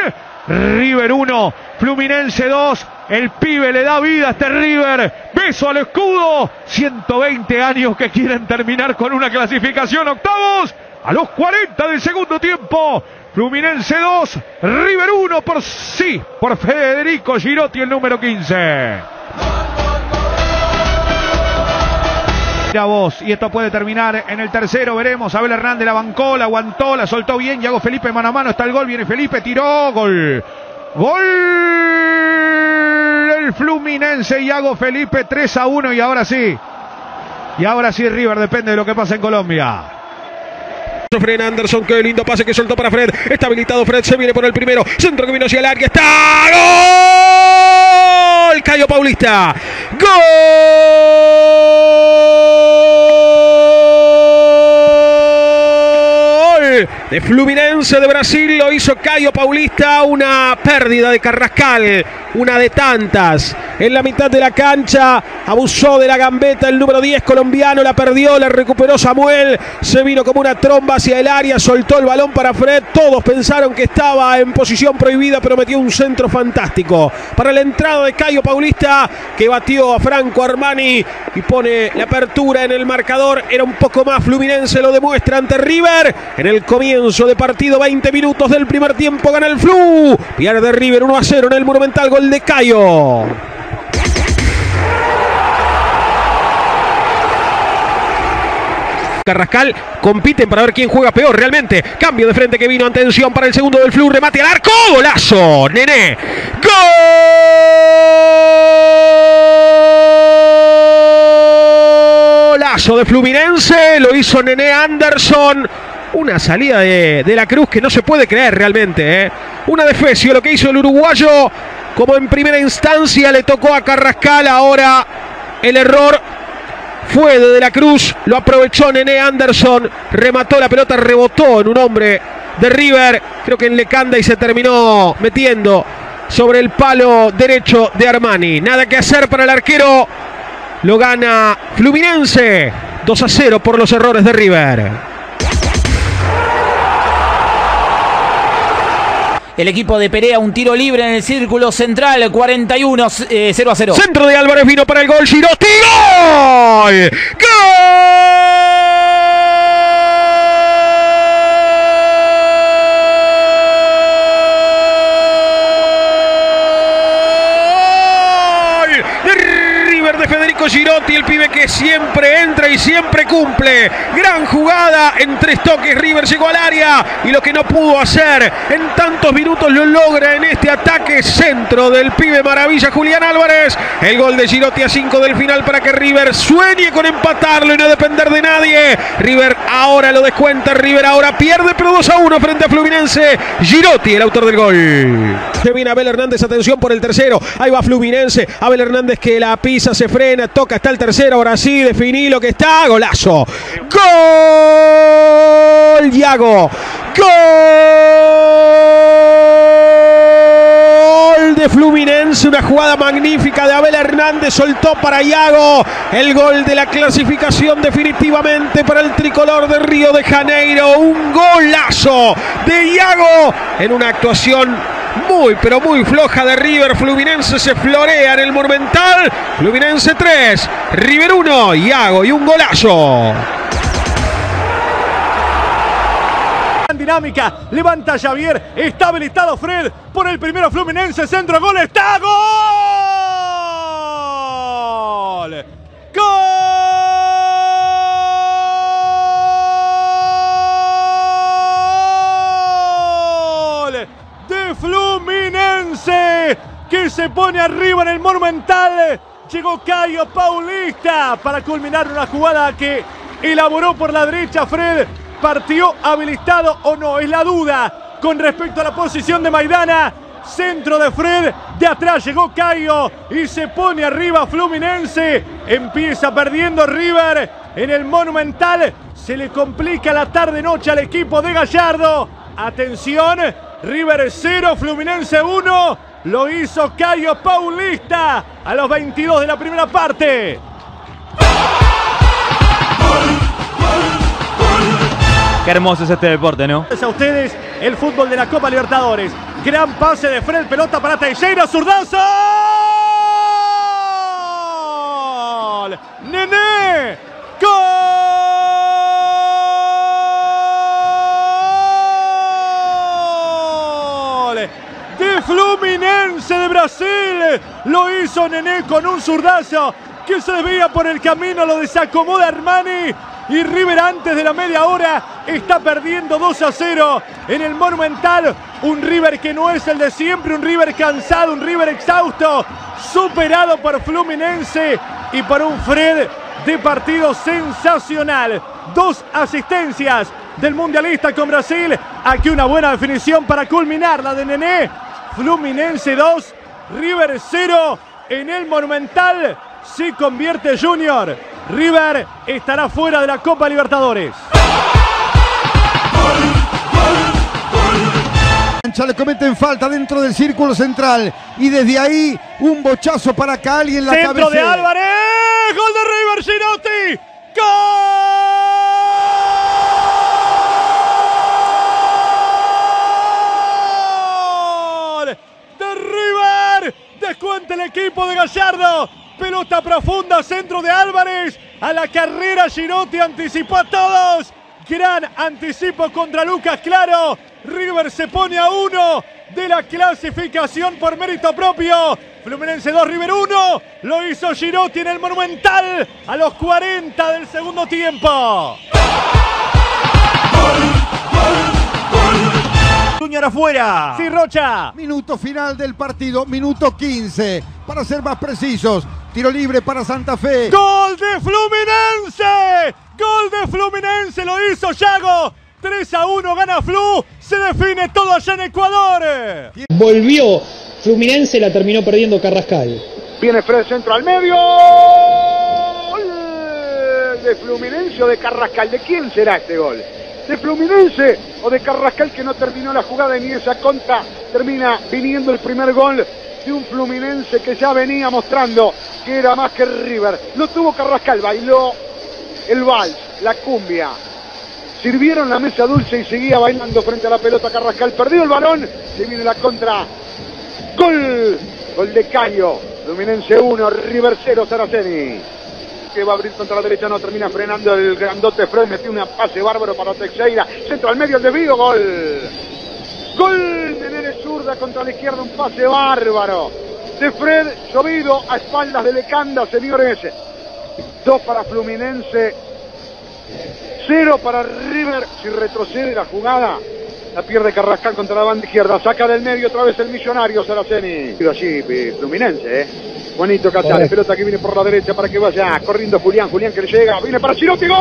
River 1, Fluminense 2. El pibe le da vida a este River. Beso al escudo. 120 años que quieren terminar con una clasificación octavos. A los 40 del segundo tiempo. Fluminense 2, River 1 por sí, por Federico Girotti, el número 15. Mira vos, y esto puede terminar en el tercero, veremos. Abel Hernández la bancó, la aguantó, la soltó bien. Yago Felipe mano a mano, está el gol, viene Felipe, tiró, gol. Gol del Fluminense, Yago Felipe 3 a 1 y ahora sí. Y ahora sí River, depende de lo que pasa en Colombia. Fred Anderson, qué lindo pase que soltó para Fred. Está habilitado Fred, se viene por el primero. Centro que vino hacia el área. Está. ¡Gol! Cayo Paulista. ¡Gol! De Fluminense de Brasil lo hizo Cayo Paulista. Una pérdida de Carrascal. Una de tantas. En la mitad de la cancha. Abusó de la gambeta el número 10 colombiano, la perdió, la recuperó Samuel. Se vino como una tromba hacia el área, soltó el balón para Fred. Todos pensaron que estaba en posición prohibida, pero metió un centro fantástico. Para la entrada de Cayo Paulista, que batió a Franco Armani y pone la apertura en el marcador. Era un poco más Fluminense, lo demuestra ante River. En el comienzo de partido, 20 minutos del primer tiempo, gana el Flu. Pierde River 1 a 0 en el Monumental, gol de Cayo. Carrascal compiten para ver quién juega peor realmente. Cambio de frente que vino. Atención para el segundo del Flu. Remate al arco. Golazo. Nené. Golazo de Fluminense. Lo hizo Nené Anderson. Una salida de, de la Cruz que no se puede creer realmente. ¿eh? Una defecio lo que hizo el uruguayo. Como en primera instancia le tocó a Carrascal. Ahora el error fue de, la Cruz, lo aprovechó Nené Anderson, remató la pelota, rebotó en un hombre de River, creo que en Lecanda y se terminó metiendo sobre el palo derecho de Armani. Nada que hacer para el arquero, lo gana Fluminense 2 a 0 por los errores de River. El equipo de Perea, un tiro libre en el círculo central, 41, eh, 0 a 0. Centro de Álvarez vino para el gol, Girotti, gol. ¡Gol! Girotti, el pibe que siempre entra y siempre cumple. Gran jugada en tres toques. River llegó al área y lo que no pudo hacer en tantos minutos lo logra en este ataque centro del pibe maravilla Julián Álvarez. El gol de Girotti a 5 del final para que River sueñe con empatarlo y no depender de nadie. River ahora lo descuenta. River ahora pierde, pero 2 a 1 frente a Fluminense. Girotti, el autor del gol. Se viene Abel Hernández, atención por el tercero. Ahí va Fluminense. Abel Hernández que la pisa, se frena, toca, está el tercero. Ahora sí, definí lo que está. Golazo. Gol, Diago. Gol de Fluminense. Una jugada magnífica de Abel Hernández. Soltó para Iago. El gol de la clasificación definitivamente para el tricolor de Río de Janeiro. Un golazo de Iago en una actuación muy, pero muy floja de River. Fluminense se florea en el Monumental. Fluminense 3, River 1, Iago y un golazo. dinámica, levanta Javier, está habilitado Fred por el primero Fluminense, centro, gol, está gol. Que se pone arriba en el Monumental. Llegó Cayo Paulista para culminar una jugada que elaboró por la derecha Fred partió habilitado o no, es la duda con respecto a la posición de Maidana. Centro de Fred, de atrás llegó Caio y se pone arriba Fluminense. Empieza perdiendo River en el Monumental. Se le complica la tarde-noche al equipo de Gallardo. Atención, River 0, Fluminense 1. Lo hizo Caio Paulista a los 22 de la primera parte. Qué hermoso es este deporte, ¿no? A ustedes el fútbol de la Copa Libertadores. Gran pase de Fred, pelota para Teixeira, zurdazo. ¡Nené! 11 de Brasil. Lo hizo Nené con un zurdazo que se desvía por el camino, lo desacomoda Armani. Y River antes de la media hora está perdiendo 2 a 0 en el Monumental. Un River que no es el de siempre, un River cansado, un River exhausto, superado por Fluminense y por un Fred de partido sensacional. Dos asistencias del mundialista con Brasil. Aquí una buena definición para culminar la de Nené Fluminense 2, River 0 en el Monumental. Se convierte Junior. River estará fuera de la Copa Libertadores. le cometen falta dentro del círculo central. Y desde ahí un bochazo para que alguien la Centro de cabecee. Álvarez. Gol de River Girotti. ¡Gol! El equipo de Gallardo. Pelota profunda, centro de Álvarez. A la carrera Girotti anticipó a todos. Gran anticipo contra Lucas Claro. River se pone a uno de la clasificación por mérito propio. Fluminense 2, River 1. Lo hizo Girotti en el Monumental a los 40 del segundo tiempo. Junior afuera. Sí, Rocha. Minuto final del partido, minuto 15. Para ser más precisos, tiro libre para Santa Fe. ¡Gol de Fluminense! ¡Gol de Fluminense! Lo hizo Yago. 3 a 1 gana Flu. Se define todo allá en Ecuador. Volvió Fluminense, la terminó perdiendo Carrascal. Viene Fred centro al medio. Gol de Fluminense o de Carrascal. ¿De quién será este gol? ¿De Fluminense o de Carrascal que no terminó la jugada y ni esa contra? Termina viniendo el primer gol de un Fluminense que ya venía mostrando que era más que River. Lo tuvo Carrascal, bailó el vals, la cumbia. Sirvieron la mesa dulce y seguía bailando frente a la pelota Carrascal. Perdió el balón, se viene la contra. Gol, gol de Cayo. Fluminense 1, River 0, Saraceni. Que va a abrir contra la derecha, no termina frenando el grandote Fred. Metió una pase bárbaro para Teixeira. Centro al medio, el desvío, gol. Gol de Nere Zurda contra la izquierda, un pase bárbaro. De Fred, llovido a espaldas de Lecanda, señores. Dos para Fluminense, cero para River. Si retrocede la jugada, la pierde Carrascal contra la banda izquierda. Saca del medio otra vez el millonario Saraceni. Pero eh, Fluminense, ¿eh? Juanito Casares, pelota que viene por la derecha para que vaya corriendo Julián. Julián que le llega, viene para Girotti, ¡gol!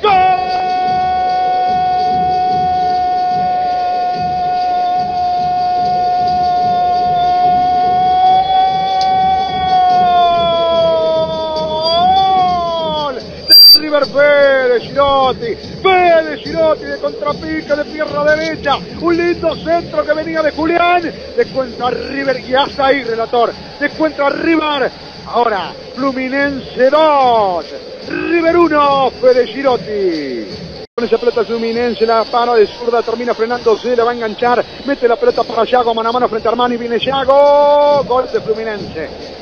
¡Gol! River Fede Girotti, Fede Girotti de contrapique de pierna derecha, un lindo centro que venía de Julián, descuenta River y hasta ahí relator, descuenta River, ahora Fluminense 2, River 1, Fede Girotti. Con esa pelota Fluminense, la para de zurda, termina frenándose, la va a enganchar, mete la pelota para Yago, mano a mano frente a Armani, viene Yago, gol de Fluminense.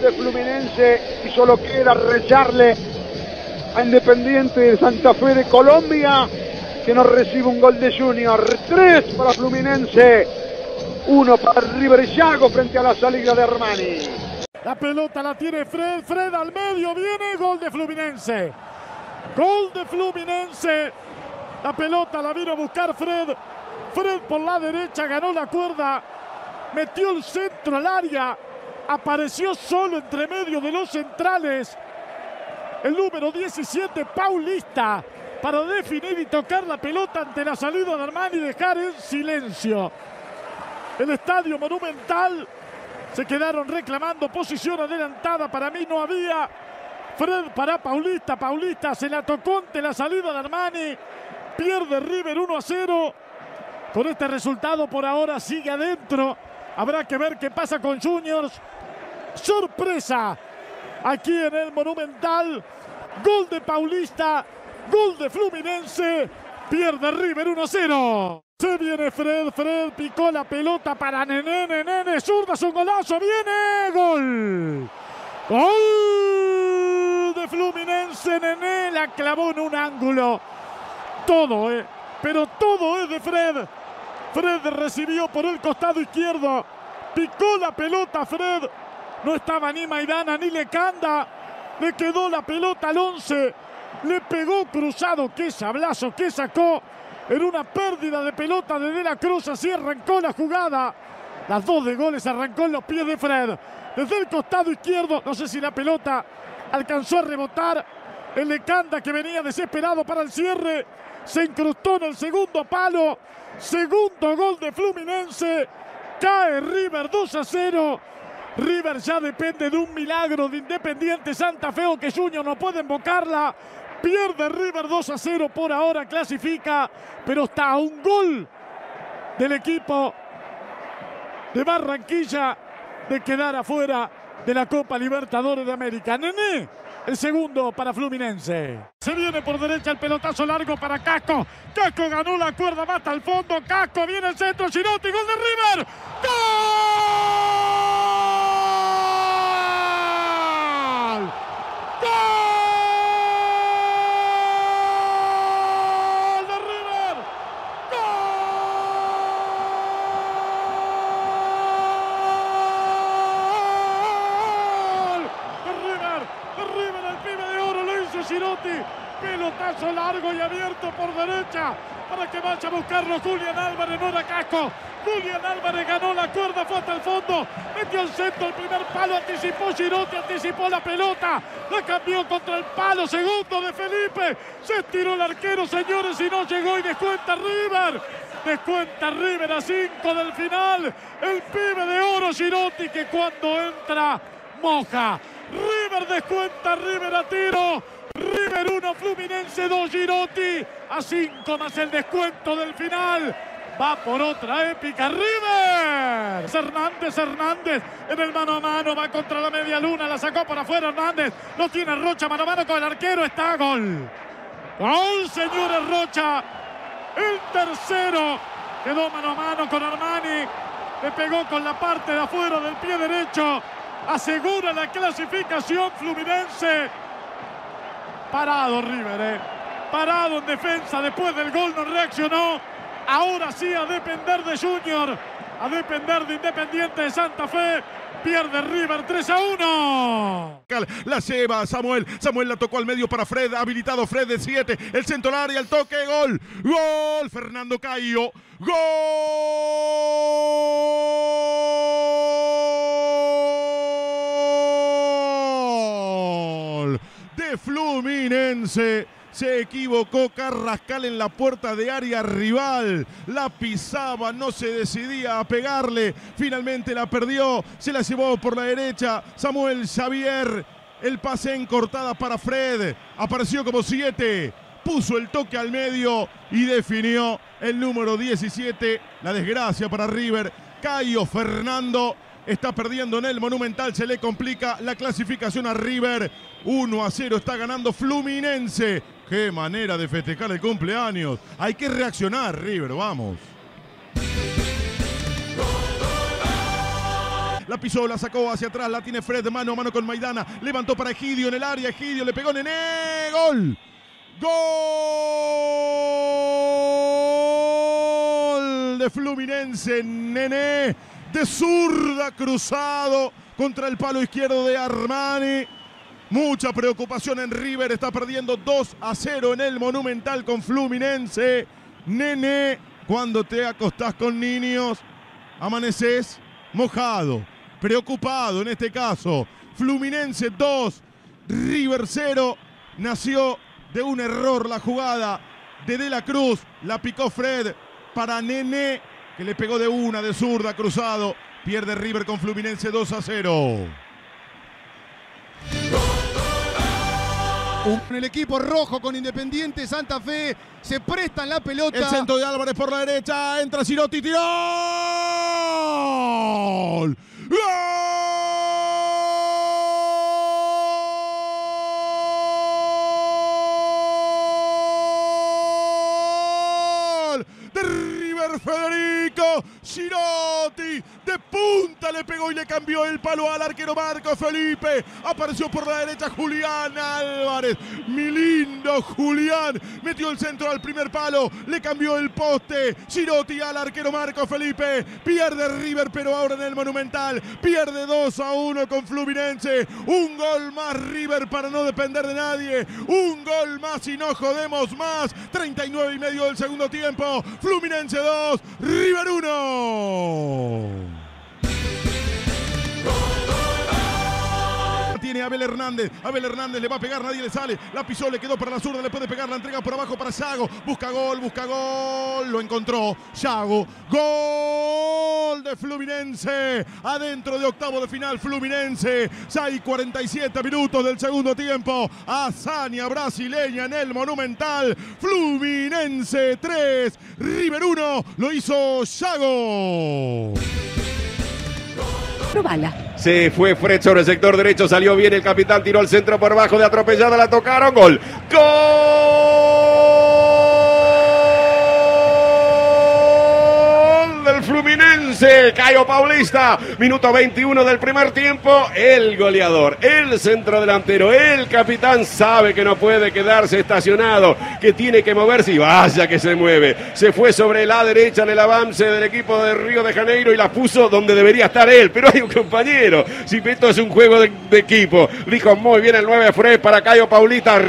De Fluminense y solo queda recharle a Independiente de Santa Fe de Colombia que no recibe un gol de Junior. Tres para Fluminense, uno para River Yago frente a la salida de Armani. La pelota la tiene Fred, Fred al medio, viene gol de Fluminense. Gol de Fluminense. La pelota la vino a buscar Fred. Fred por la derecha ganó la cuerda. Metió el centro al área. Apareció solo entre medio de los centrales. El número 17, Paulista, para definir y tocar la pelota ante la salida de Armani y dejar en silencio. El estadio monumental se quedaron reclamando posición adelantada. Para mí no había. Fred para Paulista. Paulista se la tocó ante la salida de Armani. Pierde River 1 a 0. Con este resultado por ahora sigue adentro. Habrá que ver qué pasa con Juniors. Sorpresa aquí en el Monumental. Gol de Paulista. Gol de Fluminense. Pierde River 1 a 0. Se viene Fred, Fred picó la pelota para Nené, Nené, zurda, es un golazo, viene, gol. Gol de Fluminense, Nené la clavó en un ángulo. Todo, eh, pero todo es de Fred. Fred recibió por el costado izquierdo, picó la pelota Fred. No estaba ni Maidana ni Lecanda. Le quedó la pelota al 11. Le pegó cruzado. Qué sablazo que sacó. En una pérdida de pelota de De la Cruz. Así arrancó la jugada. Las dos de goles arrancó en los pies de Fred. Desde el costado izquierdo. No sé si la pelota alcanzó a rebotar. El Lecanda que venía desesperado para el cierre. Se incrustó en el segundo palo. Segundo gol de Fluminense. Cae River 2 a 0. River ya depende de un milagro de Independiente Santa Fe o que Junior no puede invocarla. Pierde River 2 a 0 por ahora, clasifica, pero está a un gol del equipo de Barranquilla de quedar afuera de la Copa Libertadores de América. Nené, el segundo para Fluminense. Se viene por derecha el pelotazo largo para Casco. Casco ganó la cuerda, mata al fondo. Casco viene el centro, Girotti, gol de River. ¡Gol! ¡Gol de River! ¡Gol! De River, de River, el pibe de oro lo hizo Girotti. Pelotazo largo y abierto por derecha para que vaya a buscarlo Julián Álvarez, no era Casco. Julián Álvarez ganó la cuerda, fue hasta el fondo, metió el centro, el primer palo, anticipó Girotti, anticipó la pelota, la cambió contra el palo, segundo de Felipe, se estiró el arquero, señores, y no llegó y descuenta River. Descuenta River a 5 del final. El pibe de oro Girotti que cuando entra moja. River descuenta, River a tiro. River 1, Fluminense 2, Girotti a 5 más el descuento del final. Va por otra épica River. Hernández, Hernández en el mano a mano, va contra la media luna, la sacó por afuera Hernández. Lo tiene Rocha mano a mano con el arquero, está gol. Gol, señores Rocha. El tercero quedó mano a mano con Armani. Le pegó con la parte de afuera del pie derecho. Asegura la clasificación Fluminense. Parado River, eh. Parado en defensa después del gol, no reaccionó. Ahora sí a depender de Junior. A depender de Independiente de Santa Fe. Pierde River 3 a 1. La lleva Samuel. Samuel la tocó al medio para Fred. Habilitado Fred de 7. El centro al área. El toque. Gol. Gol. Fernando Caio. Gol. De Se equivocó Carrascal en la puerta de área rival. La pisaba, no se decidía a pegarle. Finalmente la perdió. Se la llevó por la derecha. Samuel Xavier. El pase en cortada para Fred. Apareció como 7. Puso el toque al medio y definió el número 17. La desgracia para River. Cayo Fernando está perdiendo en el Monumental. Se le complica la clasificación a River. 1 a 0 está ganando Fluminense. Qué manera de festejar el cumpleaños. Hay que reaccionar, River, vamos. La pisó, la sacó hacia atrás, la tiene Fred mano a mano con Maidana. Levantó para Egidio en el área. Egidio le pegó Nené. Gol. Gol de Fluminense. Nené de zurda cruzado contra el palo izquierdo de Armani. Mucha preocupación en River. Está perdiendo 2 a 0 en el Monumental con Fluminense. Nene, cuando te acostás con niños, amaneces mojado, preocupado en este caso. Fluminense 2, River 0. Nació de un error la jugada de De la Cruz. La picó Fred para Nene, que le pegó de una de zurda cruzado. Pierde River con Fluminense 2 a 0. Un- El equipo rojo con Independiente Santa Fe se prestan la pelota. El centro de Álvarez por la derecha. Entra Girotti. ¡Tiró! ¡Gol! De River Federico Girotti. De punta le pegó y le cambió el palo al arquero Marco Felipe. Apareció por la derecha Julián Álvarez. Mi lindo Julián. Metió el centro al primer palo. Le cambió el poste. Girotti al arquero Marco Felipe. Pierde River, pero ahora en el Monumental. Pierde 2 a 1 con Fluminense. Un gol más River para no depender de nadie. Un gol más y no jodemos más. 39 y medio del segundo tiempo. Fluminense 2, River 1. Oh. Tiene Abel Hernández. Abel Hernández le va a pegar, nadie le sale. La pisó, le quedó para la zurda, le puede pegar, la entrega por abajo para Yago. Busca gol, busca gol. Lo encontró. Yago. Gol de Fluminense. Adentro de octavo de final, Fluminense. Ya hay 47 minutos del segundo tiempo. Hazaña brasileña en el Monumental. Fluminense 3. River 1. Lo hizo Yago. Probala. Se fue Fred sobre el sector derecho, salió bien el capitán, tiró el centro por abajo de atropellada, la tocaron, gol. Gol del Fluminense, Cayo Paulista, minuto 21 del primer tiempo, el goleador, el centro delantero, el capitán sabe que no puede quedarse estacionado, que tiene que moverse y vaya que se mueve. Se fue sobre la derecha del avance del equipo de Río de Janeiro y la puso donde debería estar él, pero hay un compañero. Si esto es un juego de, de equipo, dijo muy bien el 9 Fred para Cayo Paulista.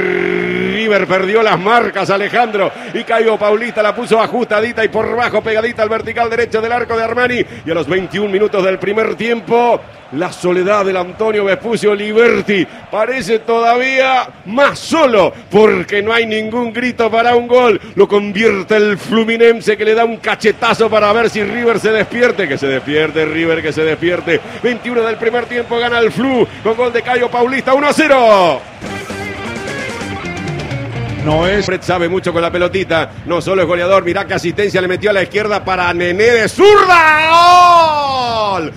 River perdió las marcas, Alejandro, y Cayo Paulista la puso ajustadita y por bajo pegadita al vertical derecho del arco de Armani. Y a los 21 minutos del primer tiempo, la soledad del Antonio Vespucio Liberti parece todavía más solo porque no hay ningún grito para un gol. Lo convierte el Fluminense que le da un cachetazo para ver si River se despierte. Que se despierte River, que se despierte. 21 del primer tiempo gana el Flu con gol de Cayo Paulista 1 a 0. No es. Fred sabe mucho con la pelotita. No solo es goleador. Mirá qué asistencia le metió a la izquierda para Nené de zurda. ¡Gol!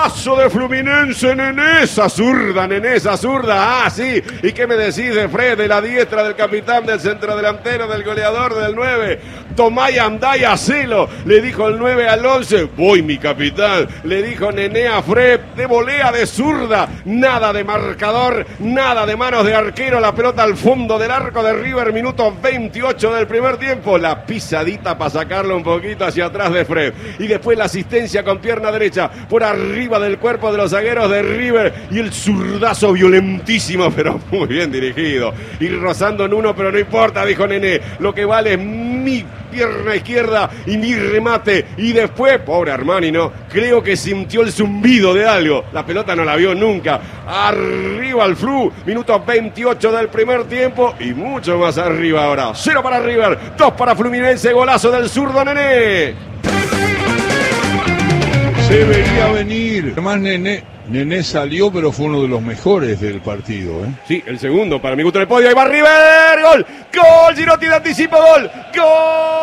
¡Golazo de Fluminense! Nené, esa zurda, Nené, zurda. Ah, sí. ¿Y qué me decís de Fred, de la diestra del capitán, del centrodelantero, del goleador, del 9? Tomá y andá y hacelo. Le dijo el 9 al 11. Voy, mi capitán. Le dijo Nené a Fred. De volea de zurda. Nada de marcador. Nada de manos de arquero. La pelota al fondo del arco de River. Minuto 28 del primer tiempo. La pisadita para sacarlo un poquito hacia atrás de Fred. Y después la asistencia con pierna derecha. Por arriba del cuerpo de los zagueros de River. Y el zurdazo violentísimo, <laughs> pero muy bien dirigido. Y rozando en uno, pero no importa, dijo Nené. Lo que vale es mi pierna izquierda y mi remate. Y después, pobre Armani, ¿no? Creo que sintió el zumbido de algo. La pelota no la vio nunca. Arriba al Flu, minuto 28 del primer tiempo y mucho más arriba ahora. Cero para River, dos para Fluminense, golazo del zurdo Nené. Se venir. Además, Nené, Nené salió, pero fue uno de los mejores del partido. ¿eh? Sí, el segundo para mi gusto el podio. Ahí va River. Gol. Gol. Girotti de anticipo. Gol. Gol.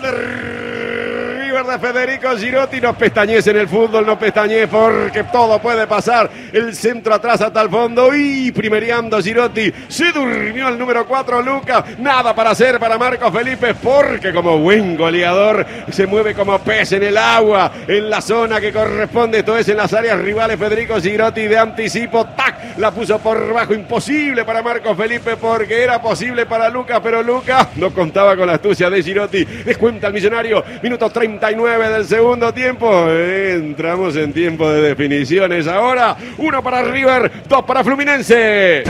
De Federico Girotti. No pestañez en el fútbol. No pestañez porque todo puede pasar. El centro atrás hasta el fondo. Y primereando Girotti. Se durmió el número 4 Lucas. Nada para hacer para Marcos Felipe porque como buen goleador se mueve como pez en el agua. En la zona que corresponde. Esto es en las áreas rivales. Federico Girotti de anticipo. ¡Tac! La puso por bajo. Imposible para Marcos Felipe porque era posible para Lucas. Pero Lucas no contaba con la astucia de Girotti. Descuenta el millonario. Minuto 39 del segundo tiempo. Entramos en tiempo de definiciones ahora. Uno para River, dos para Fluminense.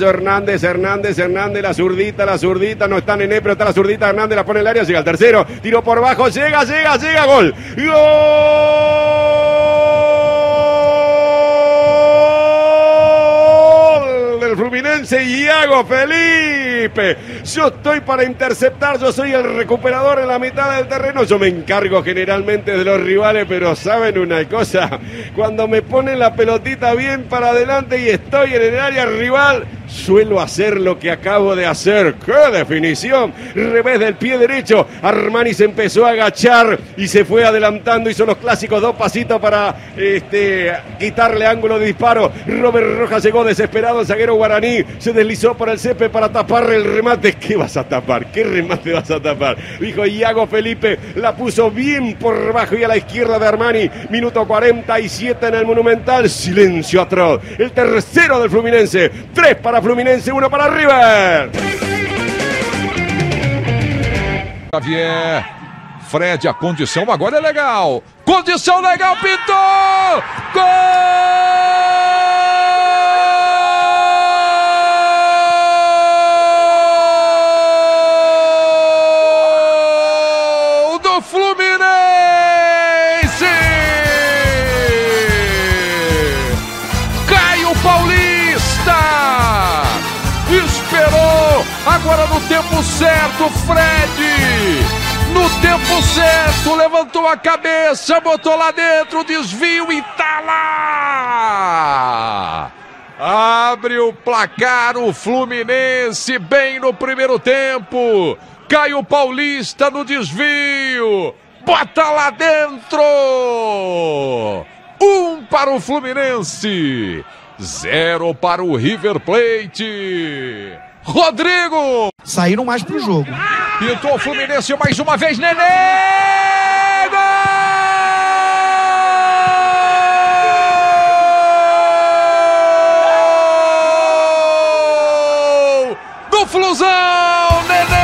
Hernández, Hernández, Hernández, la zurdita, la zurdita, no está Nené, pero está la zurdita, Hernández la pone en el área, llega el tercero, tiro por bajo, llega, llega, llega, gol. Gol del Fluminense, Iago Yo estoy para interceptar, yo soy el recuperador en la mitad del terreno, yo me encargo generalmente de los rivales, pero saben una cosa, cuando me ponen la pelotita bien para adelante y estoy en el área rival, suelo hacer lo que acabo de hacer. ¡Qué definición! Revés del pie derecho. Armani se empezó a agachar y se fue adelantando. Hizo los clásicos dos pasitos para este, quitarle ángulo de disparo. Robert Rojas llegó desesperado. El zaguero guaraní se deslizó por el césped para tapar el remate. ¿Qué vas a tapar? ¿Qué remate vas a tapar? Dijo Iago Felipe. La puso bien por bajo y a la izquierda de Armani. Minuto 47 en el Monumental. Silencio atroz. El tercero del Fluminense. Tres para Fluminense, uno para River. Xavier. Fred, a condição agora é legal. Condição legal, pintou! Gol! Certo, Fred! No tempo certo, levantou a cabeça, botou lá dentro, desvio e tá lá! Abre o placar o Fluminense bem no primeiro tempo. Caio Paulista no desvio. Bota lá dentro! Um para o Fluminense, zero para o River Plate. Rodrigo! Saíram mais pro jogo. Pintou o Fluminense mais uma vez, Nenê! Gol! Do Flusão, Nenê!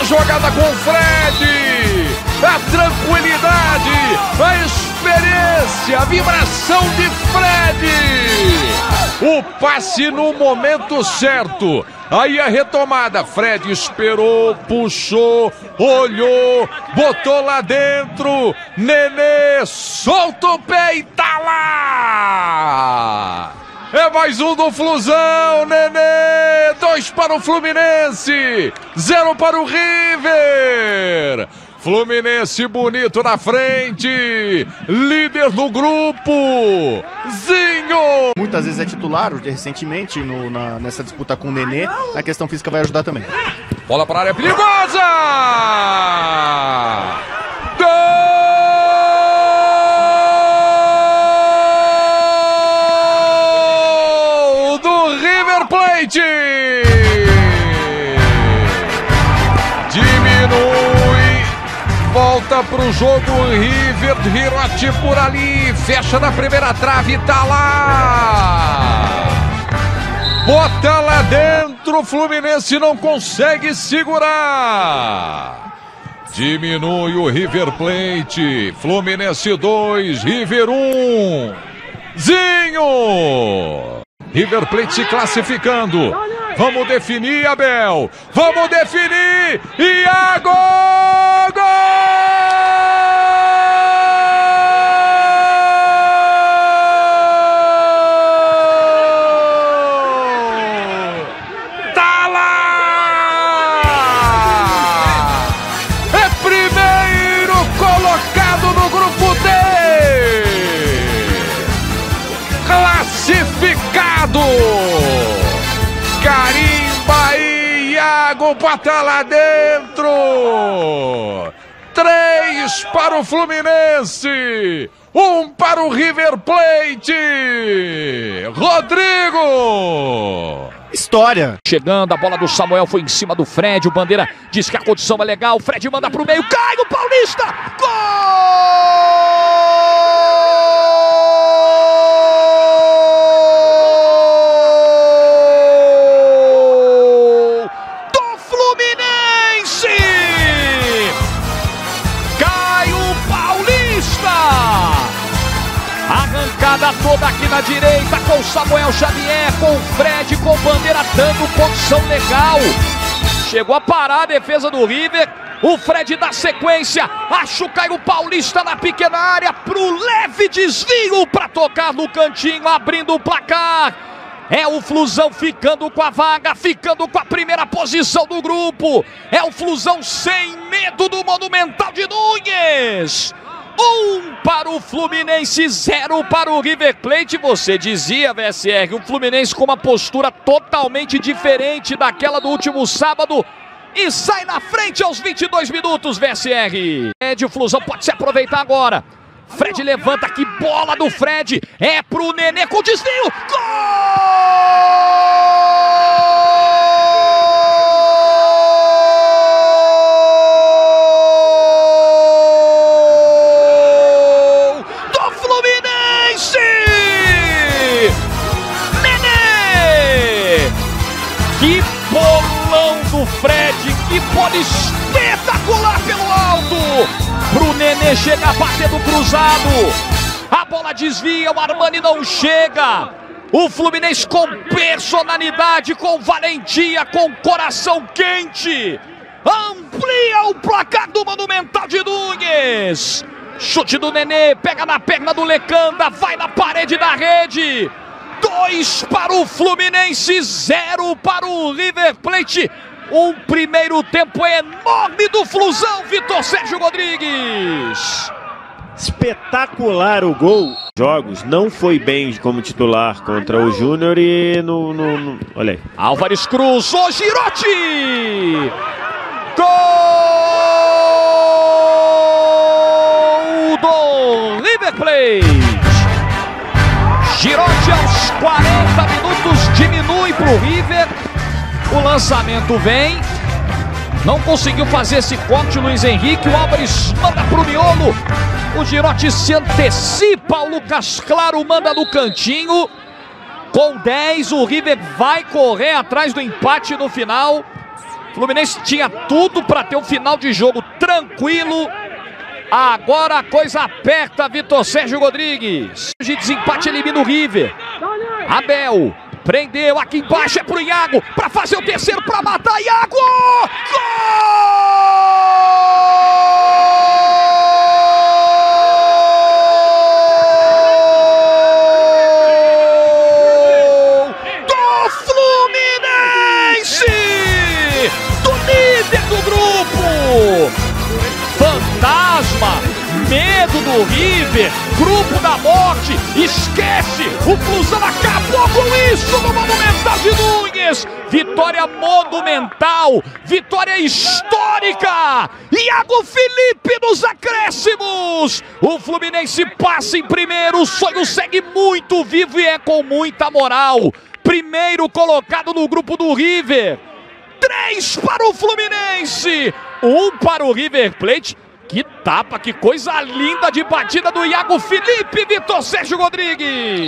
É jogada com o Fred! A tranquilidade, a experiência, a vibração de Fred! O passe no momento certo. Aí a retomada. Fred esperou, puxou, olhou, botou lá dentro. Nenê solta o pé e tá lá! É mais um do Flusão, Nenê! Dois para o Fluminense, zero para o River. Fluminense bonito na frente, líder do grupo, Zinho! Muitas vezes é titular, recentemente no, na, nessa disputa com o Nenê, a questão física vai ajudar também. Bola para a área perigosa! Gol do River Plate! Volta pro jogo River, Hirote por ali, fecha na primeira trave, tá lá! Bota lá dentro, o Fluminense não consegue segurar. Diminui o River Plate. Fluminense 2, River 1. Um. Zinho! River Plate se classificando. Vamos definir, Abel. Vamos definir. Iago! Gol! Para o Fluminense! Um para o River Plate! Rodrigo! História. Chegando, a bola do Samuel foi em cima do Fred. O Bandeira diz que a condição é legal. O Fred manda pro meio. Cai o Paulista! Gol! Na direita com Samuel Xavier, com Fred, com Bandeira dando condição legal. Chegou a parar a defesa do River. O Fred dá sequência. Acha o Caio Paulista na pequena área. Pro leve desvio para tocar no cantinho, abrindo o placar. É o Flusão ficando com a vaga, ficando com a primeira posição do grupo. É o Flusão sem medo do Monumental de Nunes. Um para o Fluminense, zero para o River Plate. Você dizia, VSR, o Fluminense com uma postura totalmente diferente daquela do último sábado. E sai na frente aos 22 minutos, VSR. Fred, o Flusão pode se aproveitar agora. Fred levanta aqui, bola do Fred. É pro Nenê com desvio. Gol bola espetacular pelo alto! Pro Nenê chegar batendo cruzado. A bola desvia, o Armani não chega. O Fluminense com personalidade, com valentia, com coração quente. Amplia o placar do Monumental de Nunes. Chute do Nenê, pega na perna do Lecanda, vai na parede da rede. 2 para o Fluminense, 0 para o River Plate. Um primeiro tempo enorme do Flusão, Vitor Sérgio Rodrigues. Espetacular o gol. Jogos não foi bem como titular contra o Júnior e no, no, no, Olha aí. Álvares cruzou, Girotti! Gol do River Plate! Girotti aos 40 minutos diminui para o River. O lançamento vem. Não conseguiu fazer esse corte Luiz Henrique. O Álvares manda para o miolo. O Girotti se antecipa. O Lucas Claro manda no cantinho. Com 10, o River vai correr atrás do empate no final. O Fluminense tinha tudo para ter um final de jogo tranquilo. Agora a coisa aperta, Vitor Sérgio Rodrigues. De desempate elimina o River. Abel prendeu aqui embaixo, é pro Iago, para fazer o terceiro, para matar Iago! Gol! Fantasma, medo do River, grupo da morte, o Flusão acabou com isso no Monumental de Nunes, vitória monumental, vitória histórica, Iago Felipe nos acréscimos, o Fluminense passa em primeiro, o sonho segue muito vivo e é com muita moral, primeiro colocado no grupo do River, três para o Fluminense, um para o River Plate. Que tapa, que coisa linda de batida do Iago Felipe, Vitor Sérgio Rodrigues.